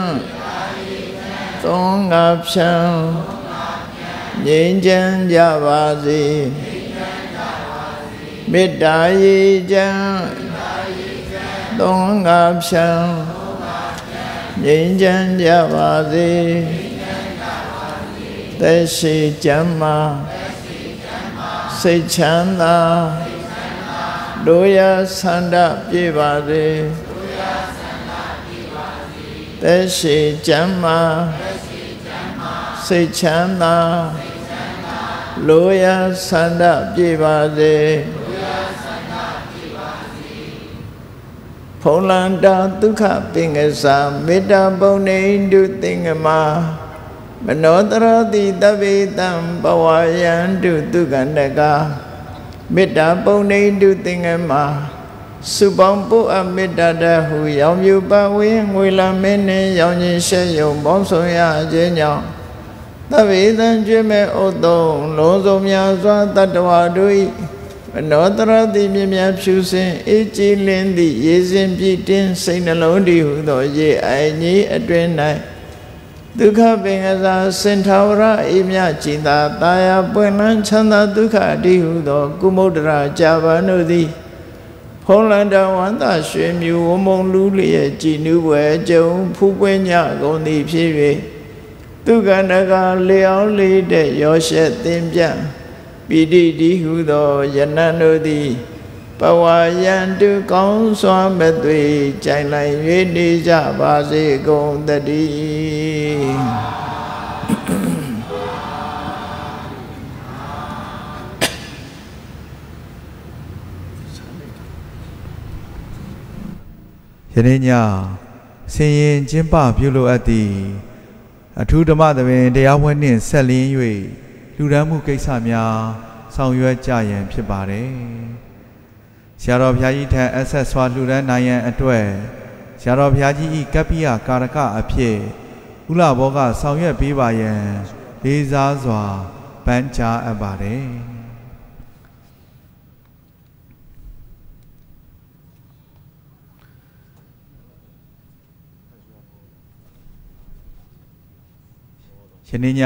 သုံးငါဖြံငြိမ်းချမ်းကြပါစေ မေတ္တာရေချမ်းသုံးငါဖြံငြိမ်းချမ်းကြပါစေသက်ရှိကျမ်းမာစိတ်ချမ်းသာတို့ရဆန္ဒပြေပါစေသက်ရှိကျမ်းမာစိတ်ချမ်းသာလိုရဆန္ဒပြေပါစေ ဖုံလန္တာဒုက္ခပင်ကစားမေတ္တာပုံနေတုသင်္ကမာမနောတရတိတဗေတံဘဝယန္တုဒုက္ခန္တကမေတ္တာပုံနေတုသင်္ကမာစုပေါင်းပုအမေတ္တာတဟုရောင်မြူပဝင်းငွေလာမင်းနှင့်ရောင်ခြင်းရှဲယုံပေါင်းဆောင်ရခြင်းကြောင့်သဗ္ဗေတံကျွေးမဲ့ဥသုံးလုံးစုံများစွာတတ္တဝါတို့၏ မနောတရတိမြင်များဖြူစင်အေးကြည်လင်းသည့်ရေစင်ပြည့်တင်းစိတ်နှလုံးတည်ဟုသောရေအိုင်ကြီးအတွင်၌ဒုက္ခပင်ကစားစင်ထာဝရအေးမြကြည်သာတာယာပွင့်လန်းချမ်းသာဒုက္ခအတိဟုသော ကုမုဒ္ဒရာကြာပါတို့သည်ဖုံးလန္တဝန္တရွှေမြူဝမုံလူလျက်ကြည်နူးပွဲကြုံဖူးပွင့်ညကုန်သည်ဖြစ်၍ဒုက္ခနကလျောင်းလေးတဲ့ရောရှက်သင်ပြ ပိဋိတိဟုသောယနံတို့သည်ပဝါယံတုကောင်းစွာမသွေကြိုင်လိုက်၍နေကြပါစေကုန်တည်းယနေ့ညဆင်ရင်ကျင်းပပြုလို့အပ်သည်အထူးဓမ္မသဘင်တရားပွဲနှင့်ဆက်လင်း၍ လူဒန်းမှုကိစ္စများဆောင်ရွက်ကြရန်ဖြစ်ပါတယ်။ဆရာတော်ဘုရားကြီးထံအဆက်စွာလူဒန်းနိုင်ရန်အတွက်ဆရာတော်ဘုရားကြီးဤကပ္ပိယကာရကအဖြစ်ဥလဘောကဆောင်ရွက်ပေးပါရန်လေးစားစွာပန်းကြားအပ်ပါတယ်။ယနေ့ည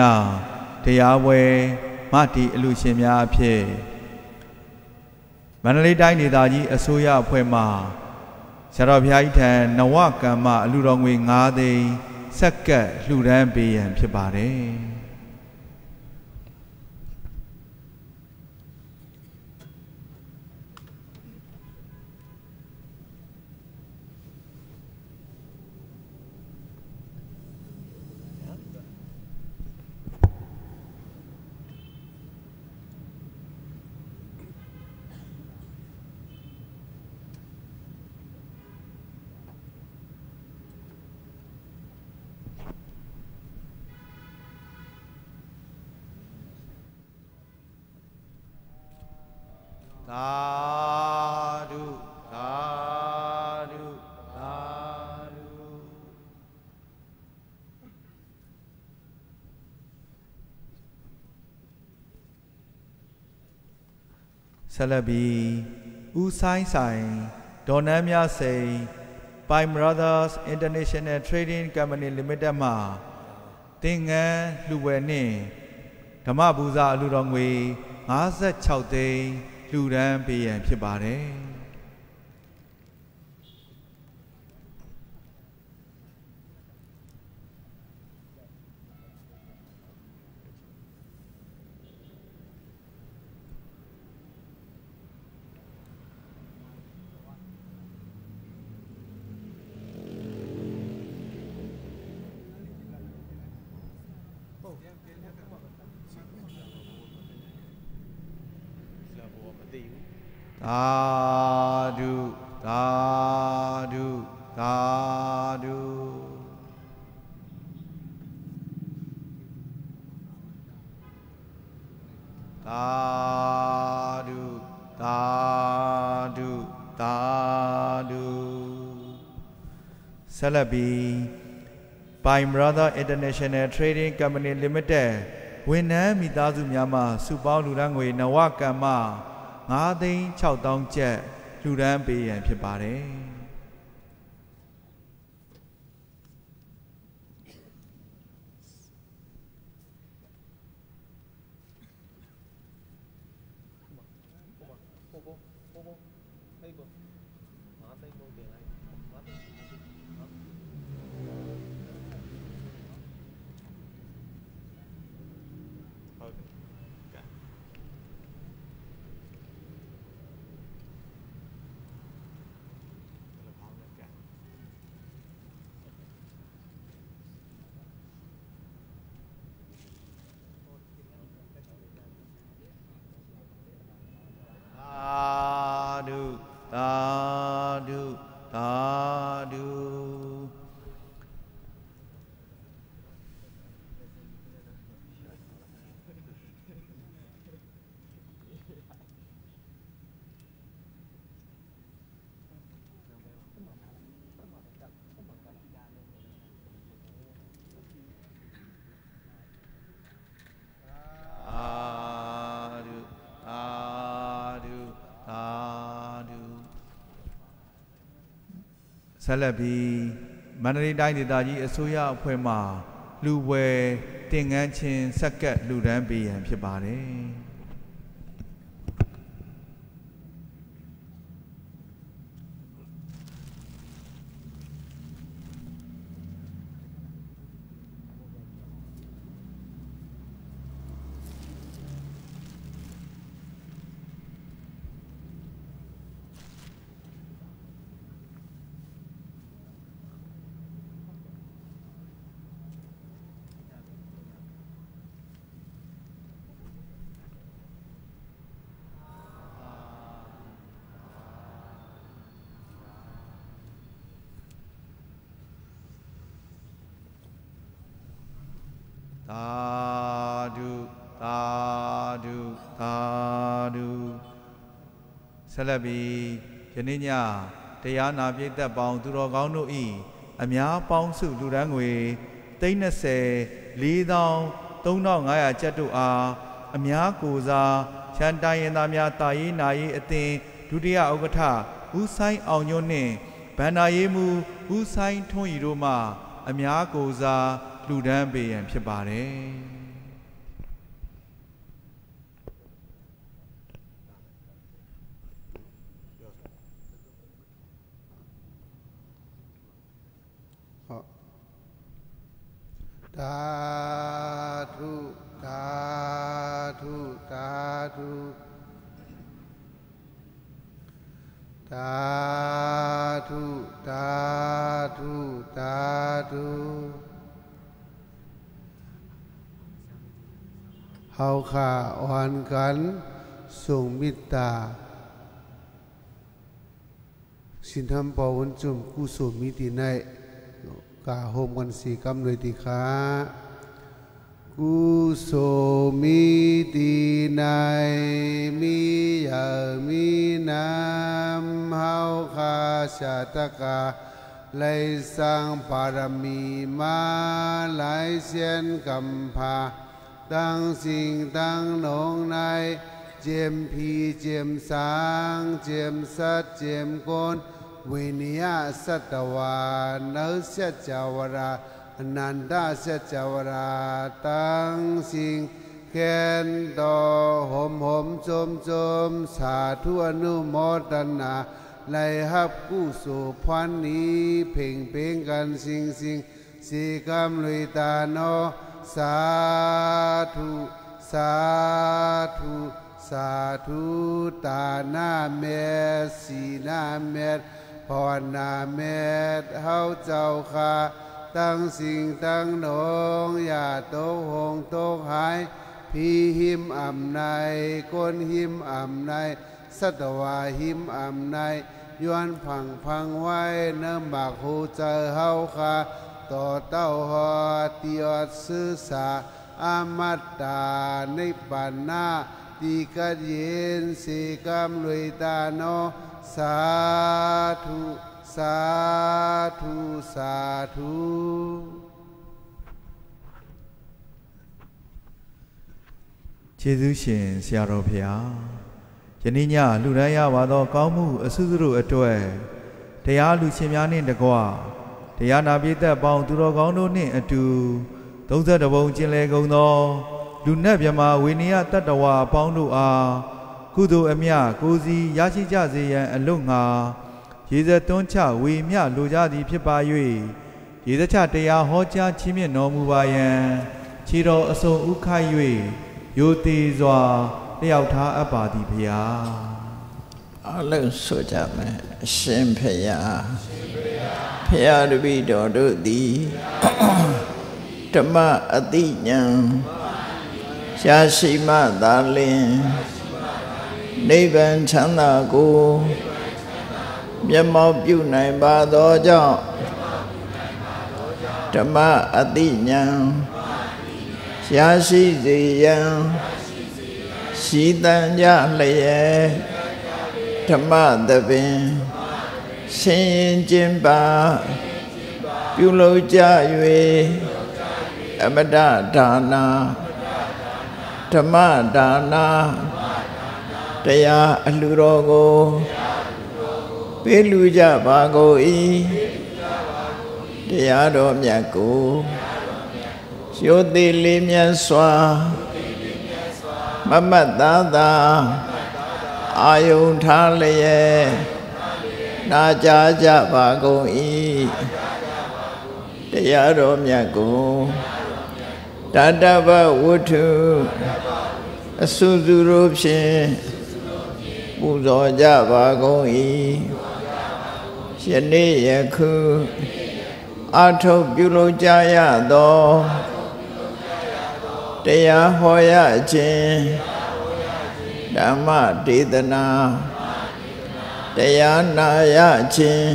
တရားပွဲမတီအလူရှင်များအဖြစ်မန္တလေးတိုင်းဒေသကြီးအစိုးရအဖွဲ့မှဆရာတော်ဘုရားကြီးထံနဝကမ္မအလူတော်ငွေ9သိန်းစက္ကပ်လှူဒန်းပေးရန်ဖြစ်ပါတယ် ဓုသာဓုသာဓုဆက်လက်ပြီးဦးဆိုင်ဆိုင်ဒေါ်နန်းမြစိန် Pai Brothers International Trading Company Limited မှသင်္ကန်းလှူဝယ်နှင့်ဓမ္မပူဇာအလှူတော်ငွေ56သိန်း လှူဒန်းပေးရန်ဖြစ်ပါတယ် ဓုသာဓုသာဓုသာဓုသာဓုသာဓုဆက်လက်ပြီး Pai Brother International Trading Company Limited ဝန်ထမ်းမိသားစုများမှစုပေါင်းလူဒန်းငွေနဝကမ္မ 9သိန်း6000ကျပ်လှူဒန်းပေးရန်ဖြစ်ပါတယ် ဆက်လက်ပြီးမန္တလေးတိုင်းဒေသကြီးအစိုးရအဖွဲ့မှလူဝယ်တင်ငန်းချင်းစက်ကပ်လူဒန်းပေးရန်ဖြစ်ပါတယ်သာဓုသာဓုသာဓုဆက် လက်ပြီးယနေ့ညတရားနာပြည့်သက်ပေါင်းသူတော်ကောင်းတို့ဤအများပေါင်းစုလူဒန်းငွေ30 4000 3500ကျပ်တို့အားအများကိုစားချမ်းတိုင်းရင်သားများတာရေးနာရေးအသင်းဒုတိယဥက္ကဋ္ဌဦးဆိုင်အောင်ညွန့်နှင့်ဗန္နာရေးမှုဦးဆိုင်ထွန်းရီတို့မှအများကိုစားလှူဒန်းပေးရန်ဖြစ်ပါတယ် สินธรรมปอวันจุมกุศลมิติในกาโฮมกันสีกำเลยติขากุศลมิติในมียามีนามเฮาคาชาตกาไลสร้างปารมีมาหลายเสียนกำพาตั้งสิ่งตั้งหนองในเจียมพีเจียมสางเจียมสัตเจียมโกน วินิยสัตวานุสัจจาวรานันตสัจจาวราตั้งสิงแคนต่อหอมหอมจมจมสาธุอนุโมทนาไลฮับกู้สู่พันนี้เพ่งเพ่งกันสิงสิงสีกำลุยตาโนสาธุสาธุสาธุตาหน้าเมสีหน้าเมต ภาวนาเมตเฮาเจ้าค่ะตั้งสิ่งตั้งหนองอย่าโตหงโตหาย พีหิมอ่ำในก้นหิมอ่ำในสัตวาหิมอ่ำในย้อนพังพังไว้เนื้อหมากหูเจอเฮาค่ะต่อเต้าหอติอดซื่อสาอามัตตาในปันนาตีกัดเย็นสีกำลุยตาโน သာဓုသာဓုသာဓုကျေးဇူးရှင်ဆရာတော်ဖျားယနေ့ညလူတိုင်းရပါသော ကောင်းမှုအဆုစုတို့အတွက်တရားလူရှင်များနှင့်တကွတရားနာပိသက်ပေါင်းသူတော်ကောင်းတို့နှင့်အတူ32ဘုံကျင်လည်ကုန်သော လူနတ်မြမဝေနိယတတ္တဝါအပေါင်းတို့အား ကုသိုလ်အမြကိုယ်စီရရှိကြစေရန်အလွတ်ငါရေစသွန်းချဝေမျှလိုကြသည်ဖြစ်ပါ၍ရေစချတရားဟောကြားချီးမြှင့်တော်မူပါယံခြေတော်အစုံဥခိုက်၍ယိုသေးစွာလျှောက်ထားအပ်ပါသည်ဖျားအလုံးဆိုကြမယ်အရှင်ဖရာဖရာတပည့်တော်တို့သည်ဓမ္မအတိညာရှားရှိမှသာလင် နိဗ္ဗာန်ချမ်းသာကိုမျက်မှောက်ပြုနိုင်ပါသောကြောင့်ဓမ္မအတိညာရှားရှိစေရန်ရှိတန်ကြလျက်ဓမ္မသဘင်ဆင်းရင်ကျင်းပါပြုလုပ်ကြ၍အမတဒါနာဓမ္မဒါနာ တရားအလှူတော်ကိုပေးလူကြပါကုန်၏တရားတော်မြတ်ကိုရိုသေလေးမြတ်စွာမမတ်သားသာအာယုန်ထားလျက်နာကြားကြပါကုန်၏တရားတော်မြတ်ကိုတတဗဝတ္ထုအဆုစုတို့ဖြင့် ပူဇော်ကြပါကုန်၏ယနေ့ယခုအာထုတ်ပြုလုပ်ကြရသောတရားဟောရခြင်းဓမ္မဒေသနာတရားနာရခြင်း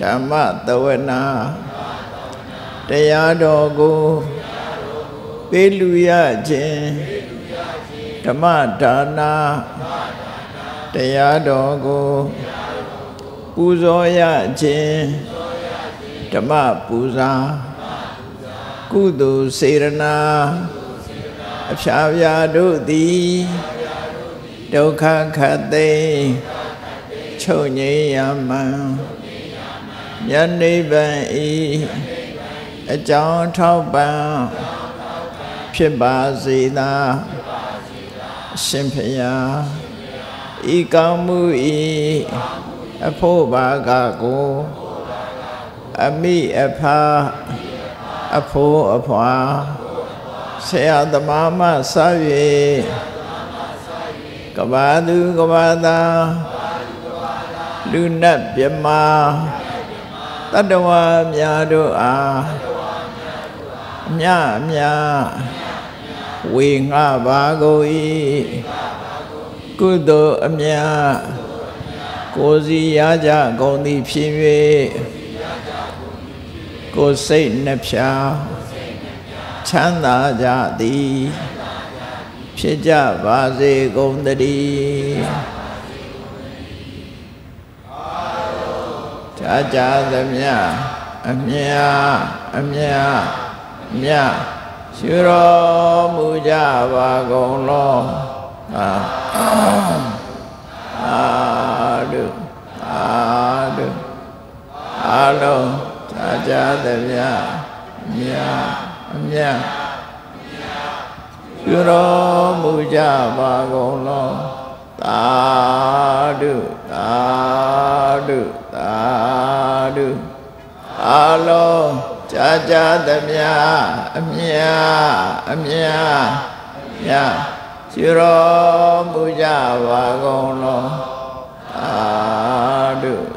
ဓမ္မသဝနာတရားတော်ကိုပေးလူရခြင်း ဓမ္မဒါနာတရားတော်ကိုပူဇော်ရခြင်းဓမ္မပူဇာကုသိုလ်စေရနာအဖြာဖြာတို့သည်ဒုက္ခခတ်သိချုပ်ငြိမ်းရမှန်ယနိဗ္ဗာန်ဤအကြောင်းထောက်ပံ့ဖြစ်ပါစေသာ အရှင်ဖျားဤကောင်းမှုဤအဖို့ဘာကကိုအမိအဖာအဖိုးအဖွာဆရာသမားမဆာ၍ကဘာသူကဘာသာလူနတ်မြမတတ္တဝါများတို့အားအမြအမြ ဝေငှပါကုန်၏ကုသိုလ်အမြကိုယ်စီရကြကုန်သည်ဖြစ်၍ကိုယ်စိတ်နှဖြာချမ်းသာကြသည်ဖြစ်ကြပါစေကုန်သတည်းသာကြသမျှအမြအမြမြ ရှုတော်မူကြပါကုန်လောအာအာဒုအာဒုအာလုံးသာကြသမျှမြအမြပြုတော်မူကြပါကုန်လောသာဓုသာဓုသာဓုအလုံး ကြာကြာသမျှအမြအမြမြပြုတော်မူကြပါကုန်လောသာဓုသာဓု